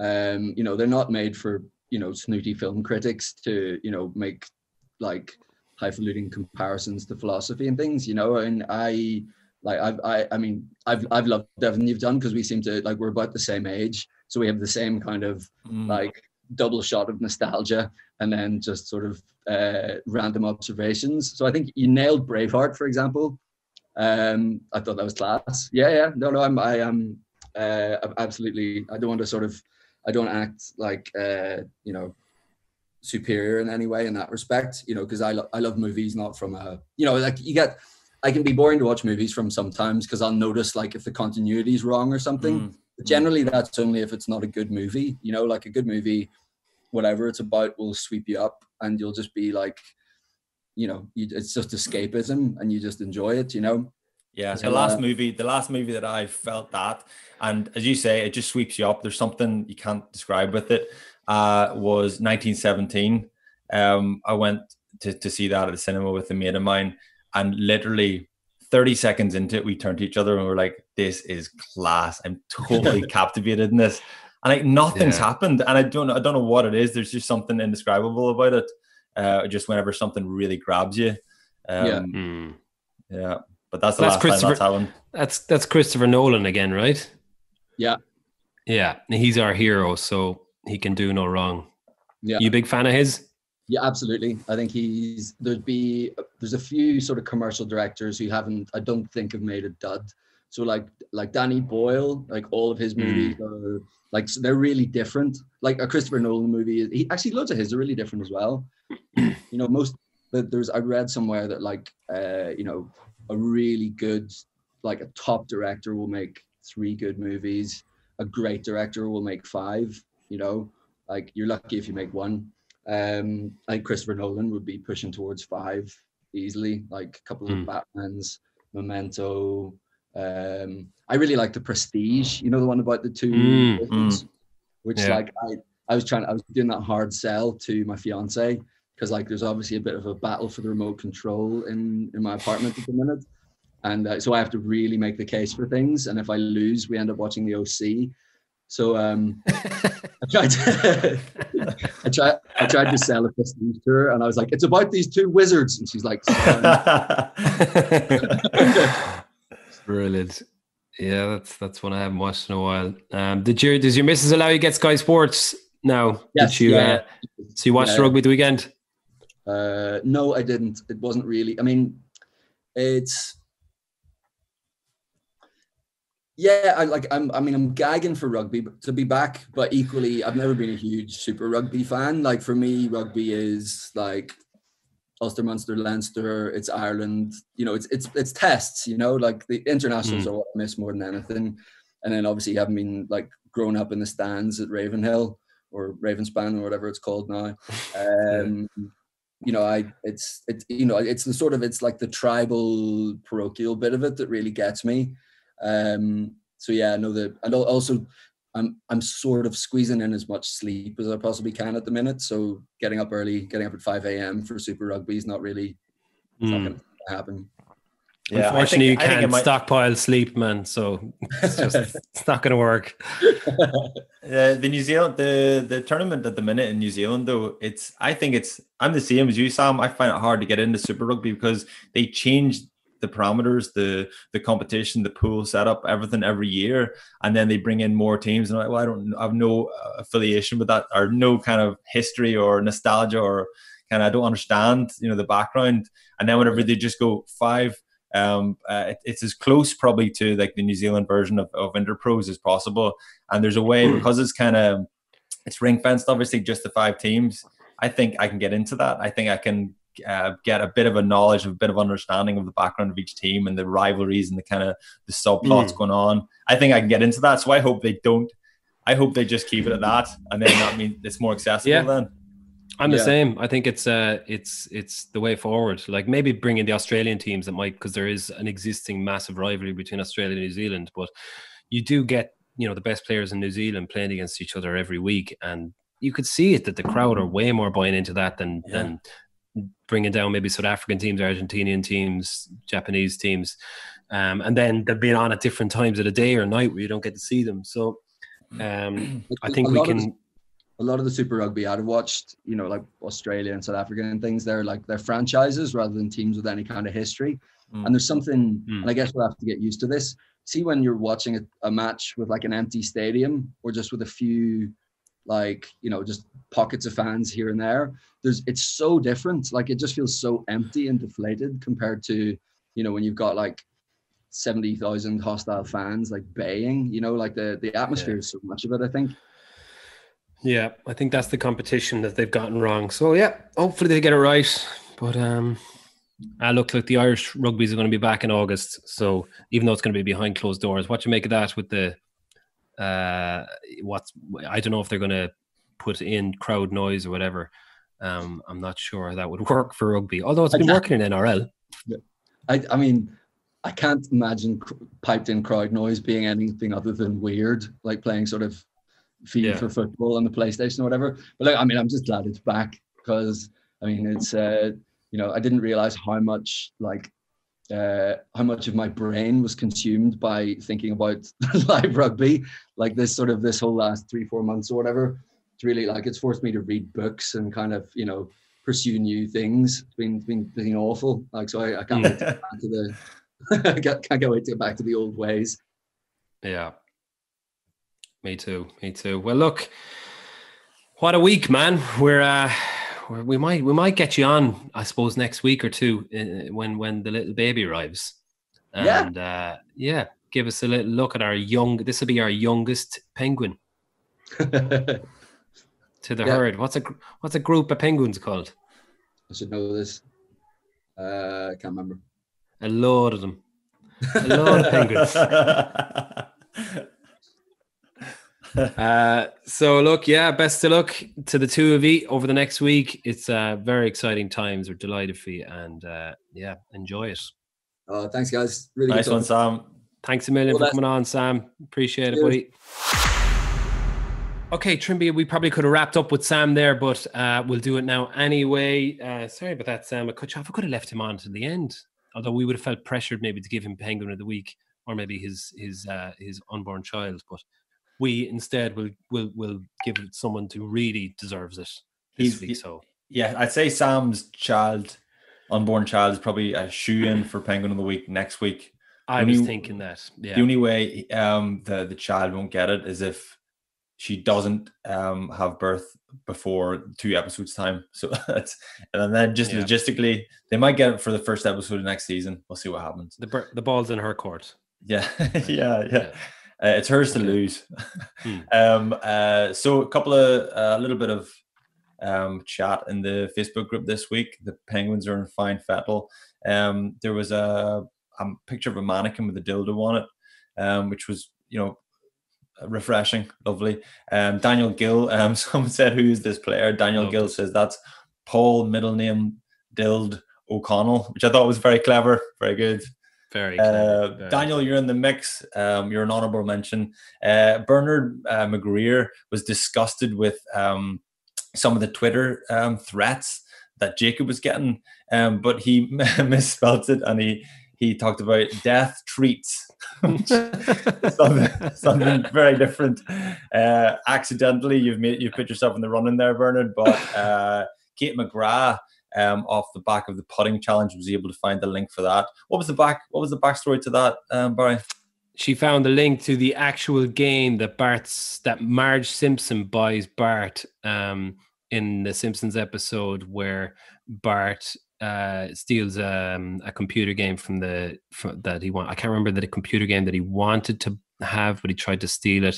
Um, you know, they're not made for, you know, snooty film critics to, you know, make like highfalutin comparisons to philosophy and things, you know, and I like I've I I mean I've I've loved everything you've done because we seem to like we're about the same age. So we have the same kind of Mm. like double shot of nostalgia and then just sort of uh, random observations. So I think you nailed Braveheart, for example. Um, I thought that was class. Yeah, yeah. No, no, I'm, I am uh, I'm absolutely. I don't want to sort of, I don't act like, uh, you know, superior in any way in that respect. You know, because I, lo- I love movies not from a, you know, like you get. I can be boring to watch movies from sometimes because I'll notice like if the continuity is wrong or something. Mm. But generally, that's only if it's not a good movie. You know, like a good movie, whatever it's about, will sweep you up, and you'll just be like, you know, you, it's just escapism, and you just enjoy it. You know. Yeah, the last uh, movie, the last movie that I felt that, and as you say, it just sweeps you up. There's something you can't describe with it. Uh, was 1917. Um, I went to, to see that at the cinema with a mate of mine, and literally 30 seconds into it, we turned to each other and we are like, "This is class! I'm totally captivated in this." And like nothing's Yeah. happened, and I don't, know- I don't know what it is. There's just something indescribable about it. Uh, just whenever something really grabs you. Um, Yeah. Mm. yeah. But that's the That's last time that's Christopher- happened. That's that's Christopher Nolan again, right? Yeah. Yeah, he's our hero, so he can do no wrong. Yeah. You a big fan of his? Yeah, absolutely. I think he's there'd be there's a few sort of commercial directors who haven't I don't think have made a dud. So like like Danny Boyle, like all of his movies are like s- they're really different. Like a Christopher Nolan movie, he actually loads of his are really different as well. you know, most but there's I read somewhere that like uh you know a really good like a top director will make three good movies. A great director will make five. You know, like you're lucky if you make one. Um, I think Christopher Nolan would be pushing towards five easily, like a couple of Hmm. Batmans, Memento. Um, I really like the Prestige. You know the one about the two, Mm, orphans, which Yeah. like I, I was trying, I was doing that hard sell to my fiance because like there's obviously a bit of a battle for the remote control in in my apartment at the minute, and uh, so I have to really make the case for things. And if I lose, we end up watching the OC. So um, I tried to I tried I tried to sell a prestige tour, and I was like, "It's about these two wizards," and she's like, Brilliant. Yeah, that's that's one I haven't watched in a while. Um, did your does your missus allow you to get Sky Sports now? Yes, did you yeah. uh, so you watched Yeah. rugby the weekend? Uh, no, I didn't. It wasn't really. I mean, it's yeah. I like. I'm. I mean, I'm gagging for rugby to be back, but equally, I've never been a huge Super Rugby fan. Like for me, rugby is like Ulster, Munster, Leinster. It's Ireland. You know, it's it's it's tests. You know, like the internationals are what I miss more than anything. And then obviously, having been like grown up in the stands at Ravenhill or Ravenspan or whatever it's called now. Um, you know, I it's it's you know it's the sort of it's like the tribal parochial bit of it that really gets me. Um, so yeah, I know that, and also I'm I'm sort of squeezing in as much sleep as I possibly can at the minute. So getting up early, getting up at five a.m. for Super Rugby is not really it's not Mm. going to happen. Yeah, Unfortunately, think- you can't might- stockpile sleep, man. So it's just it's not going to work. Uh, the New Zealand the the tournament at the minute in New Zealand though it's I think it's I'm the same as you Sam I find it hard to get into Super Rugby because they changed the parameters the the competition the pool setup everything every year. And then they bring in more teams. And I'm like well I don't I have no uh, affiliation with that or no kind of history or nostalgia or kind of I don't understand you know the background. And then whenever they just go five um uh, it- it's as close probably to like the New Zealand version of, of Interpros as possible. And there's a way because it's kind of it's ring fenced obviously just the five teams i think i can get into that. I think i can uh, get a bit of a knowledge of a bit of understanding of the background of each team and the rivalries and the kind of the subplots going on i think i can get into that so i hope they don't i hope they just keep it at that and then that means it's more accessible Yeah. then I'm the Yeah. same. I think it's uh it's it's the way forward. Like maybe bring in the Australian teams that might because there is an existing massive rivalry between Australia and New Zealand, but you do get you know the best players in New Zealand playing against each other every week, and you could see it that the crowd are way more buying into that than Yeah. than bringing down maybe South African teams, Argentinian teams, Japanese teams, um, and then they're being on at different times of the day or night where you don't get to see them. So um, I think we can. a lot of the Super Rugby I'd have watched, you know, like Australia and South Africa and things, they're like they're franchises rather than teams with any kind of history. Mm. And there's something, Mm. and I guess we'll have to get used to this. See, when you're watching a, a match with like an empty stadium or just with a few, like, you know, just pockets of fans here and there, there's it's so different. Like, it just feels so empty and deflated compared to, you know, when you've got like 70,000 hostile fans like baying, you know, like the, the atmosphere is so much of it, I think. Yeah, I think that's the competition that they've gotten wrong. So yeah, hopefully they get it right. But um, I look like the Irish rugby's are going to be back in August. So even though it's going to be behind closed doors, what do you make of that with the uh, what's I don't know if they're going to put in crowd noise or whatever. Um, I'm not sure that would work for rugby, although it's been working in NRL. I, I mean, I can't imagine piped in crowd noise being anything other than weird, like playing sort of feed Yeah. for football on the PlayStation or whatever. But like, I mean, I'm just glad it's back because I mean, it's uh, you know, I didn't realize how much like uh, how much of my brain was consumed by thinking about live rugby, like this sort of this whole last three four months or whatever. It's really like it's forced me to read books and kind of you know pursue new things. It's been been, been awful. Like so, I, I can't wait to get back to the. I can't can't wait to get back to the old ways. Yeah. Me too. Me too. Well, look, what a week, man. We're uh, we might we might get you on, I suppose, next week or two uh, when when the little baby arrives. Yeah. And uh, yeah, give us a little look at our young. This will be our youngest penguin to the Yeah. herd. What's a what's a group of penguins called? I should know this. Uh, I can't remember. A load of them. A load of penguins. Uh, so look, yeah, best of luck to the two of you over the next week. It's uh, very exciting times. We're delighted for you, and uh, yeah, enjoy it. Uh, thanks, guys. Really nice good one. Sam. Thanks a million All for coming on, Sam. Appreciate it, buddy. Okay, Trimby, we probably could have wrapped up with Sam there, but uh, we'll do it now anyway. Uh, sorry about that, Sam. I could, I could have left him on to the end, although we would have felt pressured maybe to give him Penguin of the Week or maybe his his uh, his unborn child. But we instead will will will give it someone who really deserves it this He's- week. So Yeah, I'd say Sam's child, unborn child, is probably a shoe in for Penguin of the Week next week. I only- was thinking that. Yeah. The only way um, the the child won't get it is if she doesn't um, have birth before two episodes time. So that's and then just Yeah. logistically, they might get it for the first episode of next season. We'll see what happens. the the ball's in her court. Yeah, yeah, yeah. Uh, it's hers to lose. Hmm. um, uh, so a couple of a little bit of um, chat in the Facebook group this week. The Penguins are in fine fettle. Um, there was a, a picture of a mannequin with a dildo on it, um, which was you know refreshing, lovely. Um, Daniel Gill. Um, someone said, "Who is this player?" Daniel Gill says that's Paul middle name Dild O'Connell, which I thought was very clever, very good. Very Uh, very Daniel, you're in the mix. Um, you're an honorable mention. Uh, Bernard uh, McGreer was disgusted with um, some of the Twitter um, threats that Jacob was getting, um, but he misspelled it and he he talked about death treats. something, something very different. Uh, accidentally, you've made you put yourself in the running there, Bernard. But uh, Kate McGrath, um, off the back of the putting challenge, was able to find the link for that. What was the back? What was the backstory to that, um, Barry? she found the link to the actual game that Bart's that Marge Simpson buys Bart um, in the Simpsons episode where Bart uh, steals um, a computer game from the from, that he want. I can't remember the computer game that he wanted to have, but he tried to steal it.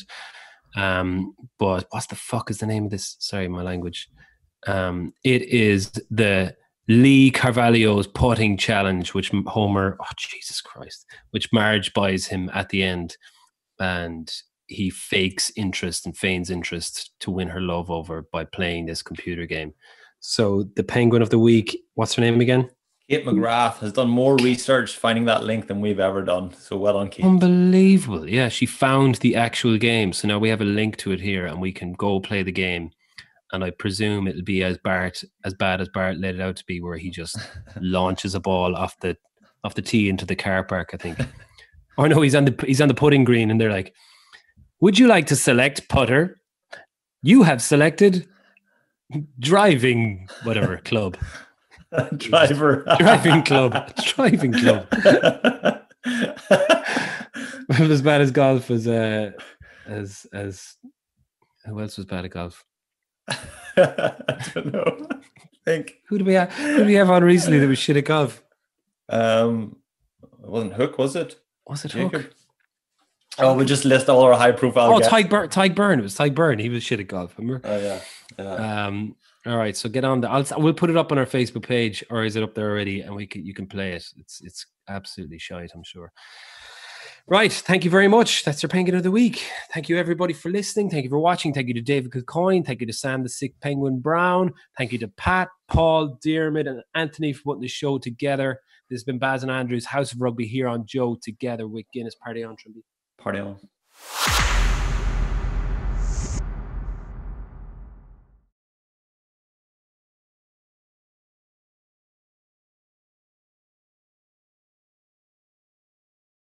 Um, but what's the fuck is the name of this? Sorry, my language. Um, it is the Lee Carvalho's putting challenge, which Homer, oh Jesus Christ, which Marge buys him at the end, and he fakes interest and feigns interest to win her love over by playing this computer game. So the Penguin of the Week, what's her name again? Kate McGrath has done more research finding that link than we've ever done. So well done, Kate. Unbelievable. Yeah, she found the actual game. So now we have a link to it here and we can go play the game. And I presume it'll be as Bart as bad as Bart let it out to be, where he just launches a ball off the off the tee into the car park, I think. or no, he's on the he's on the putting green and they're like, Would you like to select putter? You have selected driving whatever club. Driver. Driving club. Driving club. as bad as golf as uh as as who else was bad at golf? I don't know. I think Who do we have who do we have on recently that was shit at golf? um, it wasn't Hook, was it? Was it Jacob? Hook? Oh, we just list all our high profile. Oh. Tadhg Beirne. Tadhg Beirne. It was Tadhg Beirne. He was shit at golf. Remember? Oh yeah. yeah. Um. All right. So get on the. I'll. We'll put it up on our Facebook page, or is it up there already? And we can. You can play it. It's. It's absolutely shite. I'm sure. Right. Thank you very much. That's your penguin of the week. Thank you everybody for listening. Thank you for watching. Thank you to David Kilcoyne. Thank you to Sam the Sick Penguin Brown. Thank you to Pat, Paul, Dearmid, and Anthony for putting the show together. This has been Baz and Andrews House of Rugby here on Joe together with Guinness Party on Trimby. Party on.